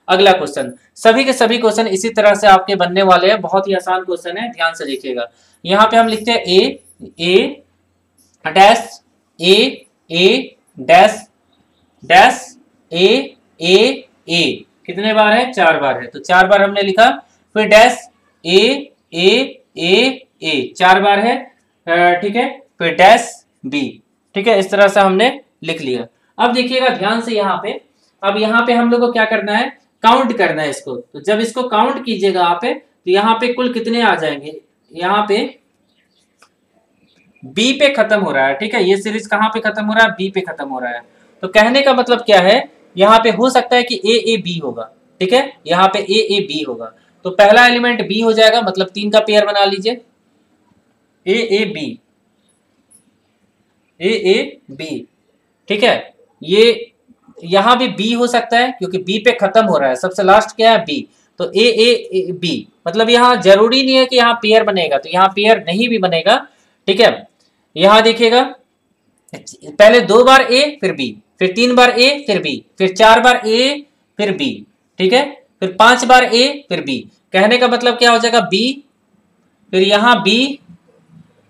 अगला क्वेश्चन सभी के सभी क्वेश्चन इसी तरह से आपके बनने वाले हैं। बहुत ही आसान क्वेश्चन है, ध्यान से देखिएगा। यहाँ पे हम लिखते हैं A A dash A A dash dash A A A कितने बार है? चार बार है। तो चार बार हमने लिखा, फिर डैश ए ए ए ए। चार बार है। ठीक है? फिर डैश बी ठीक है? इस तरह से हमने लिख लिया। अब देखिएगा, ध्यान से यहाँ पे। अब यहाँ पे हम लोग को क्या करना है? काउंट करना है इसको। तो जब इसको काउंट कीजिएगा आप तो यहाँ पे कुल कितने आ जाएँगे? यहाँ पे बी पे खत्म हो रहा है। ठीक है? ये सीरीज़ कहाँ पे खत्म हो रहा है? बी पे खत्म हो रहा है। तो कहने का मतलब क्या है? यहाँ पे हो सकता है कि ए ए बी होगा। ठीक है? यहाँ पे ए ए बी होगा। तो पहला एलिमेंट बी हो जाएगा मतलब तीन का पेयर बना लीजिए। ए A B A A B ठीक है? ये यहाँ भी बी हो सकता है, क्योंकि बी पे खत्म हो रहा है। सबसे लास्ट क्या है? बी तो ए ए बी मतलब यहाँ ज़रूरी नहीं है कि यहाँ पेयर बनेगा तो यहाँ पेयर नहीं भी बनेगा। ठीक है? यहाँ देखिएगा। पहले दो बार ए फिर बी फिर तीन बार ए फिर बी फिर चार बार ए फिर बी ठीक है? फिर पाँच बार ए, फिर बी। कहने का मतलब क्या हो जाएगा? बी। फिर यहाँ बी,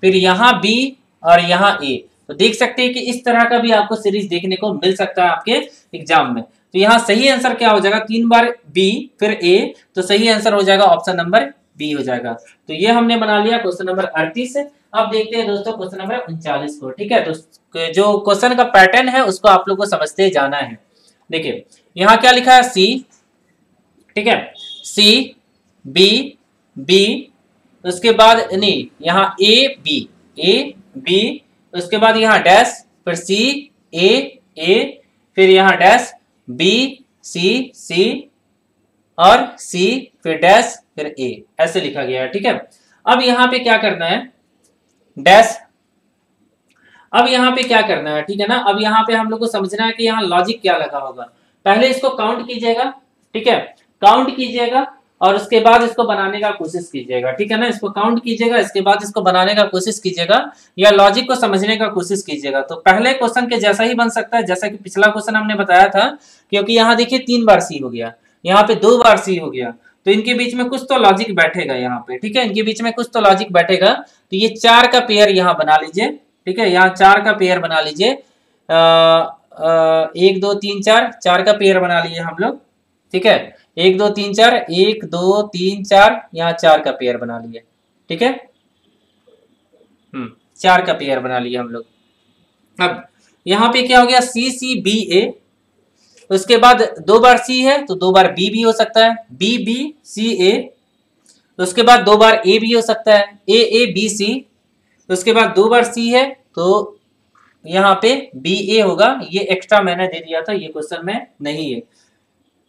फिर यहाँ बी और यहाँ ए। तो देख सकते हैं कि इस तरह का भी आपको सीरीज़ देखने को मिल सकता है आपके एग्ज़ाम में। तो यहाँ सही आंसर क्या हो जाएगा? तीन बार बी, फिर ए। तो सही आंसर हो जाएगा ऑप्शन नंबर बी हो जाएगा। तो ये हमने बना लिया क्वेश्चन नंबर अड़तीस। अब देखते हैं दोस्तों क्वेश्चन नंबर उनचालीस को। ठीक है तो जो क्वेश्चन का पैटर्न है, उसको आप लोग को समझते जाना है। देखिए, यहाँ क्या लिखा है? सी ठीक है? सी बी बी उसके बाद नहीं, यहाँ ए बी ए बी उसके बाद यहाँ डैश फिर सी ए ए फिर यहाँ डैश बी सी सी और सी फिर डैश फिर ए ऐसे लिखा गया है, ठीक है? अब यहाँ पे क्या करना है? डैश अब यहाँ पे क्या करना है, ठीक है ना? अब यहाँ पे हम लोग को समझना है कि यहाँ लॉजिक क्या लगा होगा। पहले इसको काउंट कीजिएगा, ठीक है? काउंट कीजिएगा और उसके बाद इसको बनाने का कोशिश कीजिएगा, ठीक है ना? इसको काउंट कीजिएगा, इसके बाद इसको बनाने का कोशिश कीजिएगा या लॉजिक को समझने का कोशिश कीजिएगा। तो पहले क्वेश्चन के जैसा ही बन सकता है, जैसा कि पिछला क्वेश्चन हमने बताया था, क्योंकि यहाँ देखिए तीन बार सी हो गया, यहाँ पे दो बार सी हो गया तो इनके बीच में कुछ तो लॉजिक बैठेगा यहाँ पे, ठीक है? इनके बीच में कुछ तो लॉजिक बैठेगा तो ये चार का पेयर यहाँ बना लीजिए, ठीक है? यहाँ चार का पेयर बना लीजिए एक, दो, तीन, चार चार का पेयर बना लीजिए हम लोग, ठीक है? एक, दो, तीन, चार, एक, दो, तीन, चार, यहाँ चार का पेयर बना लिए। ठीक है? हम्म चार का पेयर बना लिए हम लोग। अब, यहाँ पे क्या हो गया? सी सी बी ए उसके बाद दो बार सी है तो दो बार बी भी हो सकता है। बी बी सी ए उसके बाद दो बार ए भी हो सकता है। ए ए बी सी उसके बाद दो बार सी है तो यहाँ पे बी ए होगा। ये एक्स्ट्रा मैंने दे दिया था, ये क्वेश्चन में नहीं है।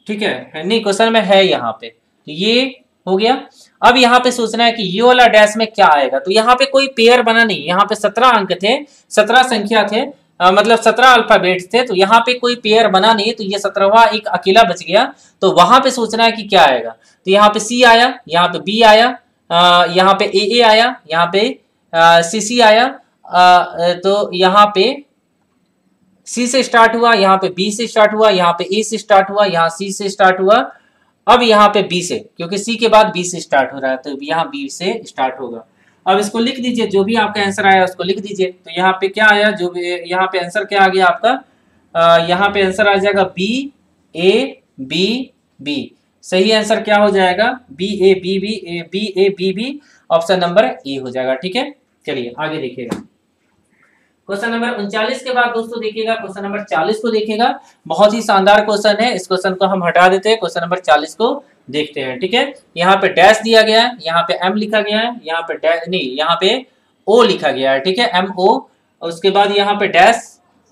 ठीक है? नहीं क्वेश्चन में है यहाँ पे। तो ये हो गया। अब यहाँ पे सोचना है कि ये वाला डैश में क्या आएगा? तो यहाँ पे कोई पेयर बना नहीं। यहाँ पे सत्रह अंक थे सत्रह संख्या थे आ, मतलब सत्रह अल्फ़ाबेट थे तो यहाँ पे कोई पेयर बना नहीं तो ये सत्रहवा एक अकेला बच गया। तो वहाँ पे सोचना है कि क्या आएगा? तो यहाँ पे सी आया यहाँ पे बी आया यहाँ पे ए ए आया यहाँ पे सी सी आया आ, तो यहाँ पे सी से स्टार्ट हुआ, यहाँ पे बी से स्टार्ट हुआ, यहाँ पे ए से स्टार्ट हुआ, यहाँ सी से स्टार्ट हुआ। अब यहाँ पे बी से, क्योंकि सी के बाद बी से स्टार्ट हो रहा है तो यहाँ बी से स्टार्ट होगा। अब इसको लिख दीजिए, जो भी आपका आंसर आया उसको लिख दीजिए। तो यहाँ पे क्या आया, जो भी, यहाँ पे आंसर क्या आ गया आपका? यहाँ पे आंसर आ जाएगा बी ए बी बी सही आंसर क्या हो जाएगा? B A B B A B A B B option number A हो जाएगा, ठीक है? चलिए, आगे देखिएगा। क्वेश्चन नंबर उनचालीस के बाद दोस्तों देखिएगा, क्वेश्चन नंबर चालीस को देखिएगा। बहुत ही शानदार क्वेश्चन है, इस क्वेश्चन को हम हटा देते हैं, क्वेश्चन नंबर चालीस को देखते हैं, ठीक है? यहाँ पे डैश दिया गया है, यहाँ पे एम लिखा गया है, यहाँ पे डैश नहीं, यहाँ पे ओ लिखा गया है, ठीक है? एम ओ उसके बाद यहाँ पे डैश,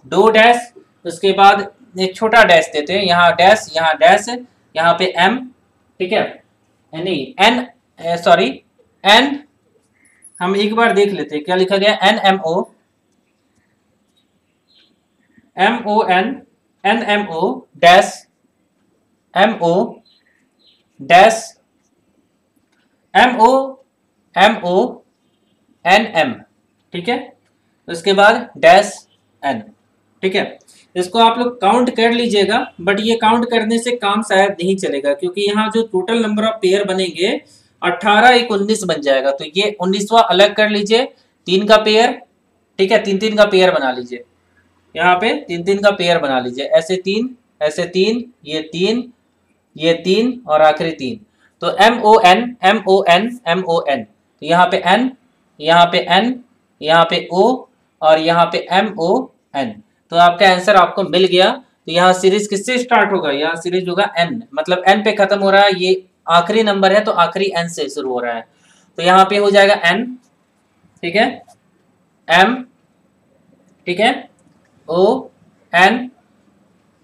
दो डैश, उसके बाद एक छोटा डैश देते हैं, यहाँ डैश यहाँ डैश, यहाँ पे एम, ठीक है? नहीं, एन सॉरी, एन, हम एक बार देख लेते हैं, क्या लिखा गया N M O M O N N M O dash M O dash M O M O N M ठीक है? उसके बाद डैश एन ठीक है? इसको आप लोग काउंट कर लीजिएगा बट ये काउंट करने से काम शायद नहीं चलेगा, क्योंकि यहाँ जो टोटल नंबर ऑफ़ पेयर बनेंगे अट्ठारह एक उन्नीस बन जाएगा। तो ये उन्नीसवा अलग कर लीजिए, तीन का पेयर ठीक है? तीन तीन का पेयर बना लीजिए। यहाँ पे तीन तीन का पेयर बना लीजिए। ऐसे तीन ऐसे तीन, ये तीन ये तीन और आखिरी तीन। तो M O N M O N M O N तो यहाँ पे एन यहाँ पे एन यहाँ पे ओ और यहाँ पे एम ओ एन तो आपका आंसर आपको मिल गया। तो यहाँ सीरीज़ किससे स्टार्ट होगा? यहाँ सीरीज़ होगा एन मतलब एन पे खत्म हो रहा है, ये आखिरी नंबर है तो आखिरी एन से शुरू हो रहा है। तो यहाँ पे हो जाएगा एन ठीक है? एम ठीक है? ओ एन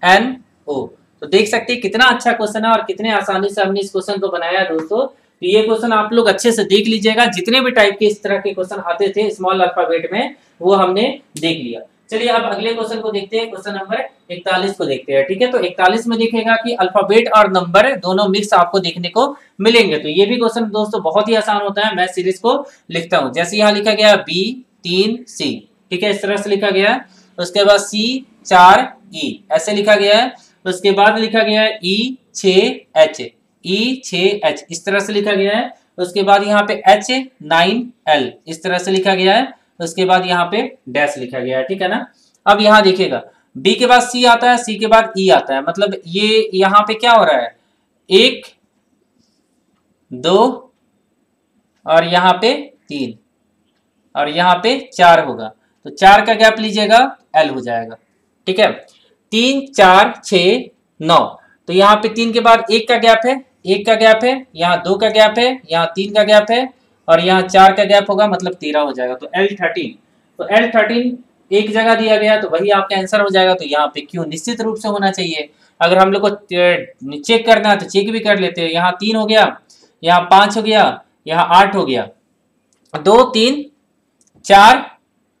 एन ओ तो देख सकते हैं कितना अच्छा क्वेश्चन है और कितने आसानी से हमने इस क्वेश्चन को बनाया दोस्तों। तो ये क्वेश्चन आप लोग अच्छे से देख लीजिएगा। जितने भी टाइप के इस तरह के क्वेश्चन आते थे स्मॉल अल्फ़ाबेट में, वो हमने देख लिया। चलिए अब अगले क्वेश्चन को देखते हैं। क्वेश्चन नंबर इकतालीस को देखते हैं, ठीक है? तो इकतालीस में देखेगा कि अल्फ़ाबेट और नंबर दोनों मिक्स आपको देखने को मिलेंगे। तो ये भी क्वेश्चन दोस्तों बहुत ही आसान होता है। मैं सीरीज़ को लिखता हूँ। जैसे यहाँ लिखा गया बी तीन सी ठीक है? इस तरह से लिखा गया है उसके बाद सी, चार, ई। ऐसे लिखा गया है। उसके बाद लिखा गया है ई, छ, एच। ई, छ, एच। इस तरह से लिखा गया है। उसके बाद यहाँ पे एच, नाइन, एल। इस तरह से लिखा गया है। उसके बाद यहाँ पे डैश लिखा गया है। ठीक है ना? अब यहाँ देखिएगा। बी के बाद सी आता है, सी के बाद ई e आता है। मतलब ये यहाँ पे क्या हो रहा है? एक, दो, और यहाँ पे तीन। और यहाँ पे चार होगा। तो चार का गैप लीजिएगा एल हो जाएगा। ठीक है? तीन, चार छ नौ। तो यहाँ पे तीन के बाद एक का गैप है, एक का गैप है, यहाँ दो का गैप है, यहाँ तीन का गैप है, और यहाँ चार का गैप होगा मतलब तेरह हो जाएगा। तो एल थर्टीन तो एल थर्टीन एक जगह दिया गया तो वही आपका आंसर हो जाएगा। तो यहाँ पे क्यों निश्चित रूप से होना चाहिए। अगर हम लोग को चेक करना है तो चेक भी कर लेते हैं। यहाँ तीन हो गया, यहाँ पाँच हो गया, यहाँ आठ हो गया। दो, तीन, चार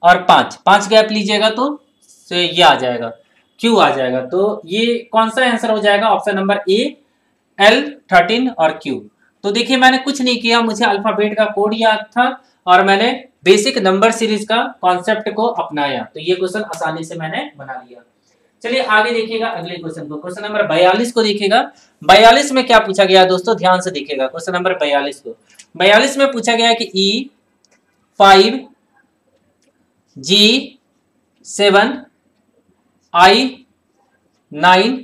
और पाँच। पाँच गैप लीजिएगा तो ये आ जाएगा। क्यू आ जाएगा। तो ये कौन सा आंसर हो जाएगा? Option number A, L thirteen और क्यू। तो देखिए, मैंने कुछ नहीं किया। मुझे अल्फ़ाबेट का कोड याद था और मैंने बेसिक नंबर सीरीज़ का कॉन्सेप्ट को अपनाया। तो ये क्वेश्चन आसानी से मैंने बना लिया। चलिए, आगे देखिएगा अगले क्वेश्चन को। क्वेश्चन नंबर बयालीस को देखिएगा। बयालीस में क्या पूछा गया दोस्तों? ध्यान से देखिएगा। क्वेश्चन नंबर बयालीस को। बयालीस में पूछा गया कि E five G seven I nine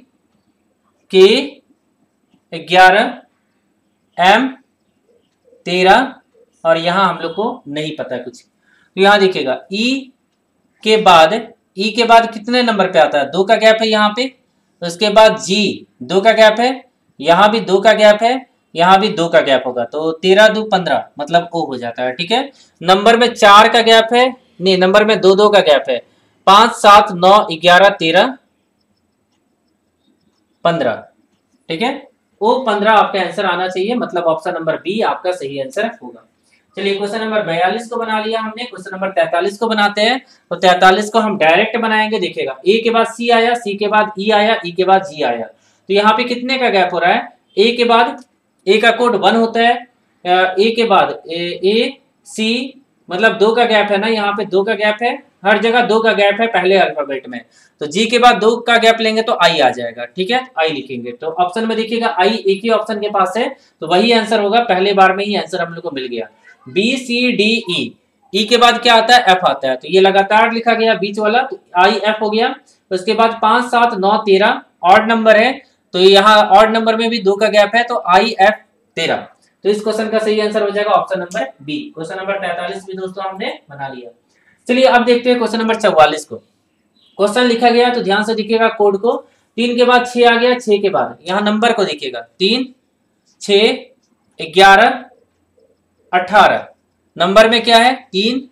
के ग्यारह एम तेरह, और यहाँ हम लोग को नहीं पता कुछ। तो यहाँ देखिएगा ई के बाद ई के बाद कितने नंबर पे आता है? दो का गैप है यहाँ पे उसके बाद जी दो का गैप है, यहाँ भी दो का गैप है, यहाँ भी दो का गैप होगा। तो तेरह दो पंद्रह मतलब ओ हो जाता है, ठीक है? नंबर में चार का गैप है नहीं, नंबर में दो दो का गैप है। पाँच, सात, नौ, ग्यारह, तेरह, पंद्रह। ठीक है? वो पंद्रह आपका आंसर आना चाहिए मतलब ऑप्शन नंबर बी आपका सही आंसर होगा। चलिए क्वेश्चन नंबर बयालीस को बना लिया हमने। क्वेश्चन नंबर तैतालीस को बनाते हैं। तो तैतालीस को हम डायरेक्ट बनाएँगे, देखिएगा। ए के बाद सी आया सी के बाद ई आया ई के बाद जी आया। तो यहाँ पे कितने का गैप हो रहा है? ए के बाद ए का कोड वन होता है। ए के बाद, ए सी मतलब दो का गैप है ना, यहाँ पे दो का गैप है, हर जगह दो का गैप है पहले अल्फ़ाबेट में। तो जी के बाद दो का गैप लेंगे तो आई आ जाएगा, ठीक है? आई लिखेंगे। तो ऑप्शन में देखिएगा आई एक ही ऑप्शन के पास है तो वही आंसर होगा, पहले बार में ही आंसर हम लोग को मिल गया। बी सी डी ई ई के बाद क्या आता है? एफ़ आता है। तो ये लगातार लिखा गया बीच वाला तो आई एफ़ हो गया। उसके बाद पाँच, सात, नौ, तेरह ऑड नंबर है तो यहाँ ऑड नंबर में भी दो का गैप है तो आई एफ़ तेरह। तो इस क्वेश्चन का सही आंसर हो जाएगा option number B. Question number तैतालीस भी दोस्तों हमने बना लिया। चलिए अब देखते हैं क्वेश्चन नंबर चौवालीस को। क्वेश्चन लिखा गया तो ध्यान से दिखेगा कोड को। तीन के बाद छह आ गया, छह के बाद। यहाँ नंबर को देखिएगा तीन छ ग्यारह, अठारह। नंबर में क्या है? तीन,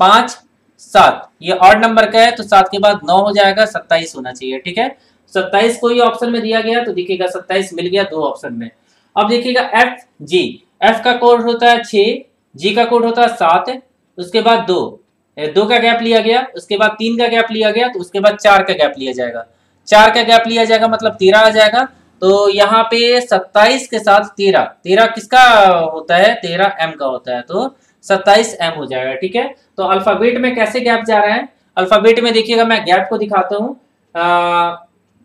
पाँच, सात। ये ऑड नंबर का है तो सात के बाद नौ हो जाएगा, सत्ताईस होना चाहिए, ठीक है? सत्ताईस को ही ऑप्शन में दिया गया तो देखिएगा सत्ताईस, मिल गया दो ऑप्शन में। अब देखिएगा एफ़ जी एफ़ का कोड होता है छ जी का कोड होता है सात, उसके बाद दो। दो का गैप लिया गया, उसके बाद तीन का गैप लिया गया तो उसके बाद चार का गैप लिया जाएगा। चार का गैप लिया जाएगा मतलब तेरह आ जाएगा तो यहाँ पे सत्ताईस के साथ तेरह। तेरह किसका होता है? तेरह एम का होता है तो सत्ताईस एम हो जाएगा, ठीक है? तो अल्फ़ाबेट में कैसे गैप जा रहा है? अल्फ़ाबेट में देखिएगा, मैं गैप को दिखाता हूँ।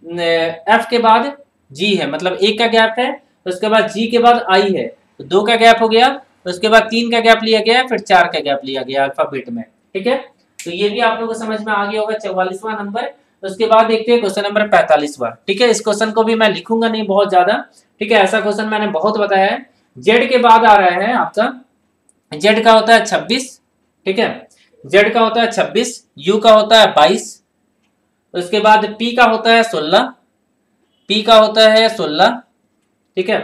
एफ़ के बाद जी है मतलब एक का गैप है उसके बाद जी के बाद आई है। तो दो का गैप हो गया उसके बाद तीन का गैप लिया गया, फिर चार का गैप लिया गया अल्फ़ाबेट में, ठीक है? तो ये भी आप लोगों को समझ में आ गया होगा, चौवालीसवां नंबर उसके बाद देखते हैं क्वेश्चन नंबर पैंतालीसवा, ठीक है? इस क्वेश्चन को भी मैं लिखूँगा नहीं बहुत ज़्यादा, ठीक है? ऐसा क्वेश्चन मैंने बहुत बताया है। जेड के बाद आ रहा है आपका। जेड का होता है छब्बीस, ठीक है? जेड का होता है छब्बीस यू का होता है बाईस, उसके बाद पी का होता है सोलह पी का होता है सोलह ठीक है?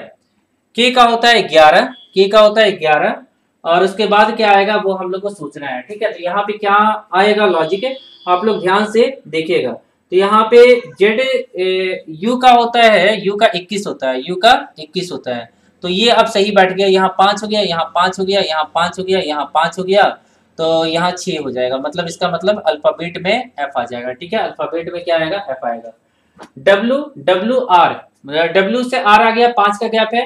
के का होता है ग्यारह के का होता है ग्यारह, और उसके बाद क्या आएगा वो हम लोग को सोचना है, ठीक है? तो यहाँ पे क्या आएगा लॉजिक है आप लोग ध्यान से देखिएगा। तो यहाँ पे जेड यू का होता है यू का 21 होता है यू का 21 होता है। तो ये अब सही बैठ गया, यहाँ पाँच हो गया, यहाँ पाँच हो गया, यहाँ पाँच हो गया, यहाँ पाँच हो गया तो यहाँ छह हो जाएगा। मतलब इसका मतलब अल्फ़ाबेट में एफ़ आ जाएगा, ठीक है? अल्फ़ाबेट में क्या आएगा? एफ़ आएगा। डब्ल्यू डब्ल्यू आर डब्ल्यू से आर आ गया, पाँच का गैप है।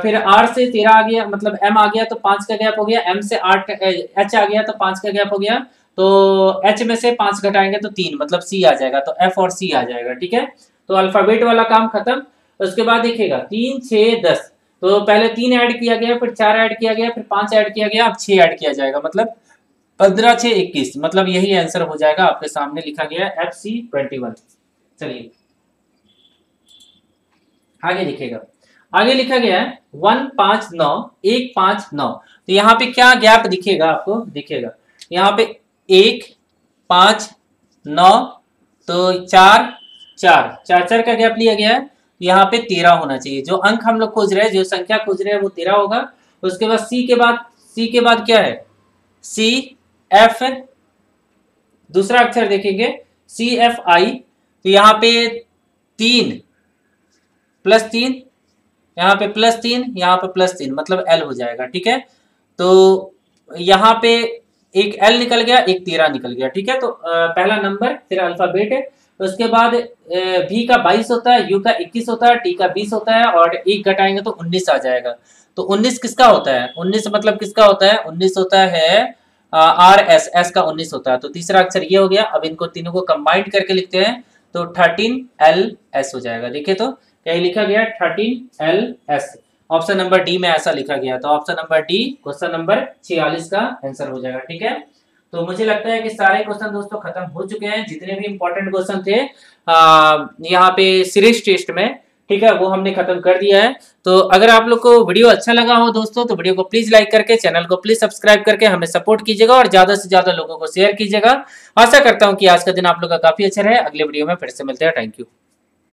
फिर आर से तेरह आ गया मतलब एम आ गया तो पाँच का गैप हो गया। एम से आठ एच आ गया तो पाँच का गैप हो गया। तो एच में से पाँच घटाएँगे तो तीन मतलब सी आ जाएगा तो एफ़ और सी आ जाएगा, ठीक है? तो अल्फ़ाबेट वाला काम खत्म। उसके बाद देखिएगा, तीन छ दस। तो पहले तीन ऐड किया गया, फिर चार ऐड किया गया, फिर पाँच ऐड किया गया, अब छह ऐड किया जाएगा मतलब पंद्रह, छह, इक्कीस मतलब यही आंसर हो जाएगा, आपके सामने लिखा गया एफ़ सी ट्वेंटी वन चलिए। आगे लिखेगा। आगे लिखा गया है, वन पाँच नौ, एक पाँच नौ। तो यहाँ पे क्या गैप दिखेगा आपको? दिखेगा। यहाँ पे एक, पाँच, नौ तो चार चार। चार चार का गैप लिया गया है। यहाँ पे तेरह होना चाहिए। जो अंक हम लोग खोज रहे हैं, जो संख्या खोज रहे हैं, वो तेरह होगा। उसके बाद सी के बाद सी के बाद क्या है? सी एफ़ दूसरा अक्षर देखेंगे। सी एफ़ आई तो यहाँ पे तीन प्लस तीन, यहाँ पे प्लस तीन, यहाँ पे प्लस तीन मतलब एल हो जाएगा, ठीक है? तो यहाँ पे एक एल निकल गया, एक तेरह निकल गया, ठीक है? तो पहला नंबर फिर अल्फ़ाबेट है, उसके बाद भी का 22 होता है यू का 21 होता है टी का 20 होता है और एक घटाएँगे तो 19 आ जाएगा। तो 19 किसका होता है? 19 मतलब किसका होता है? 19 होता है आर एस एस का 19 होता है। तो तीसरा अक्षर ये हो गया, अब इनको तीनों को कंबाइंड करके लिखते हैं। तो 13 एल एस हो जाएगा। देखिए तो क्या लिखा गया? 13 L S option number D में ऐसा लिखा गया। तो option number D question number छियालीस का आंसर हो जाएगा, ठीक है? तो मुझे लगता है कि सारे क्वेश्चन दोस्तों खत्म हो चुके हैं। जितने भी इंपॉर्टेंट क्वेश्चन थे यहाँ पे सीरीज़ टेस्ट में ठीक है, वो हमने खत्म कर दिया है। तो अगर आप लोग को वीडियो अच्छा लगा हो दोस्तों तो वीडियो को प्लीज़ लाइक करके चैनल को प्लीज़ सब्सक्राइब करके हमें सपोर्ट कीजिएगा और ज़्यादा से ज़्यादा लोगों को शेयर कीजिएगा। आशा करता हूँ कि आज का दिन आप लोग का काफ़ी अच्छा रहे। अगले वीडियो में फिर से मिलते हैं। Thank you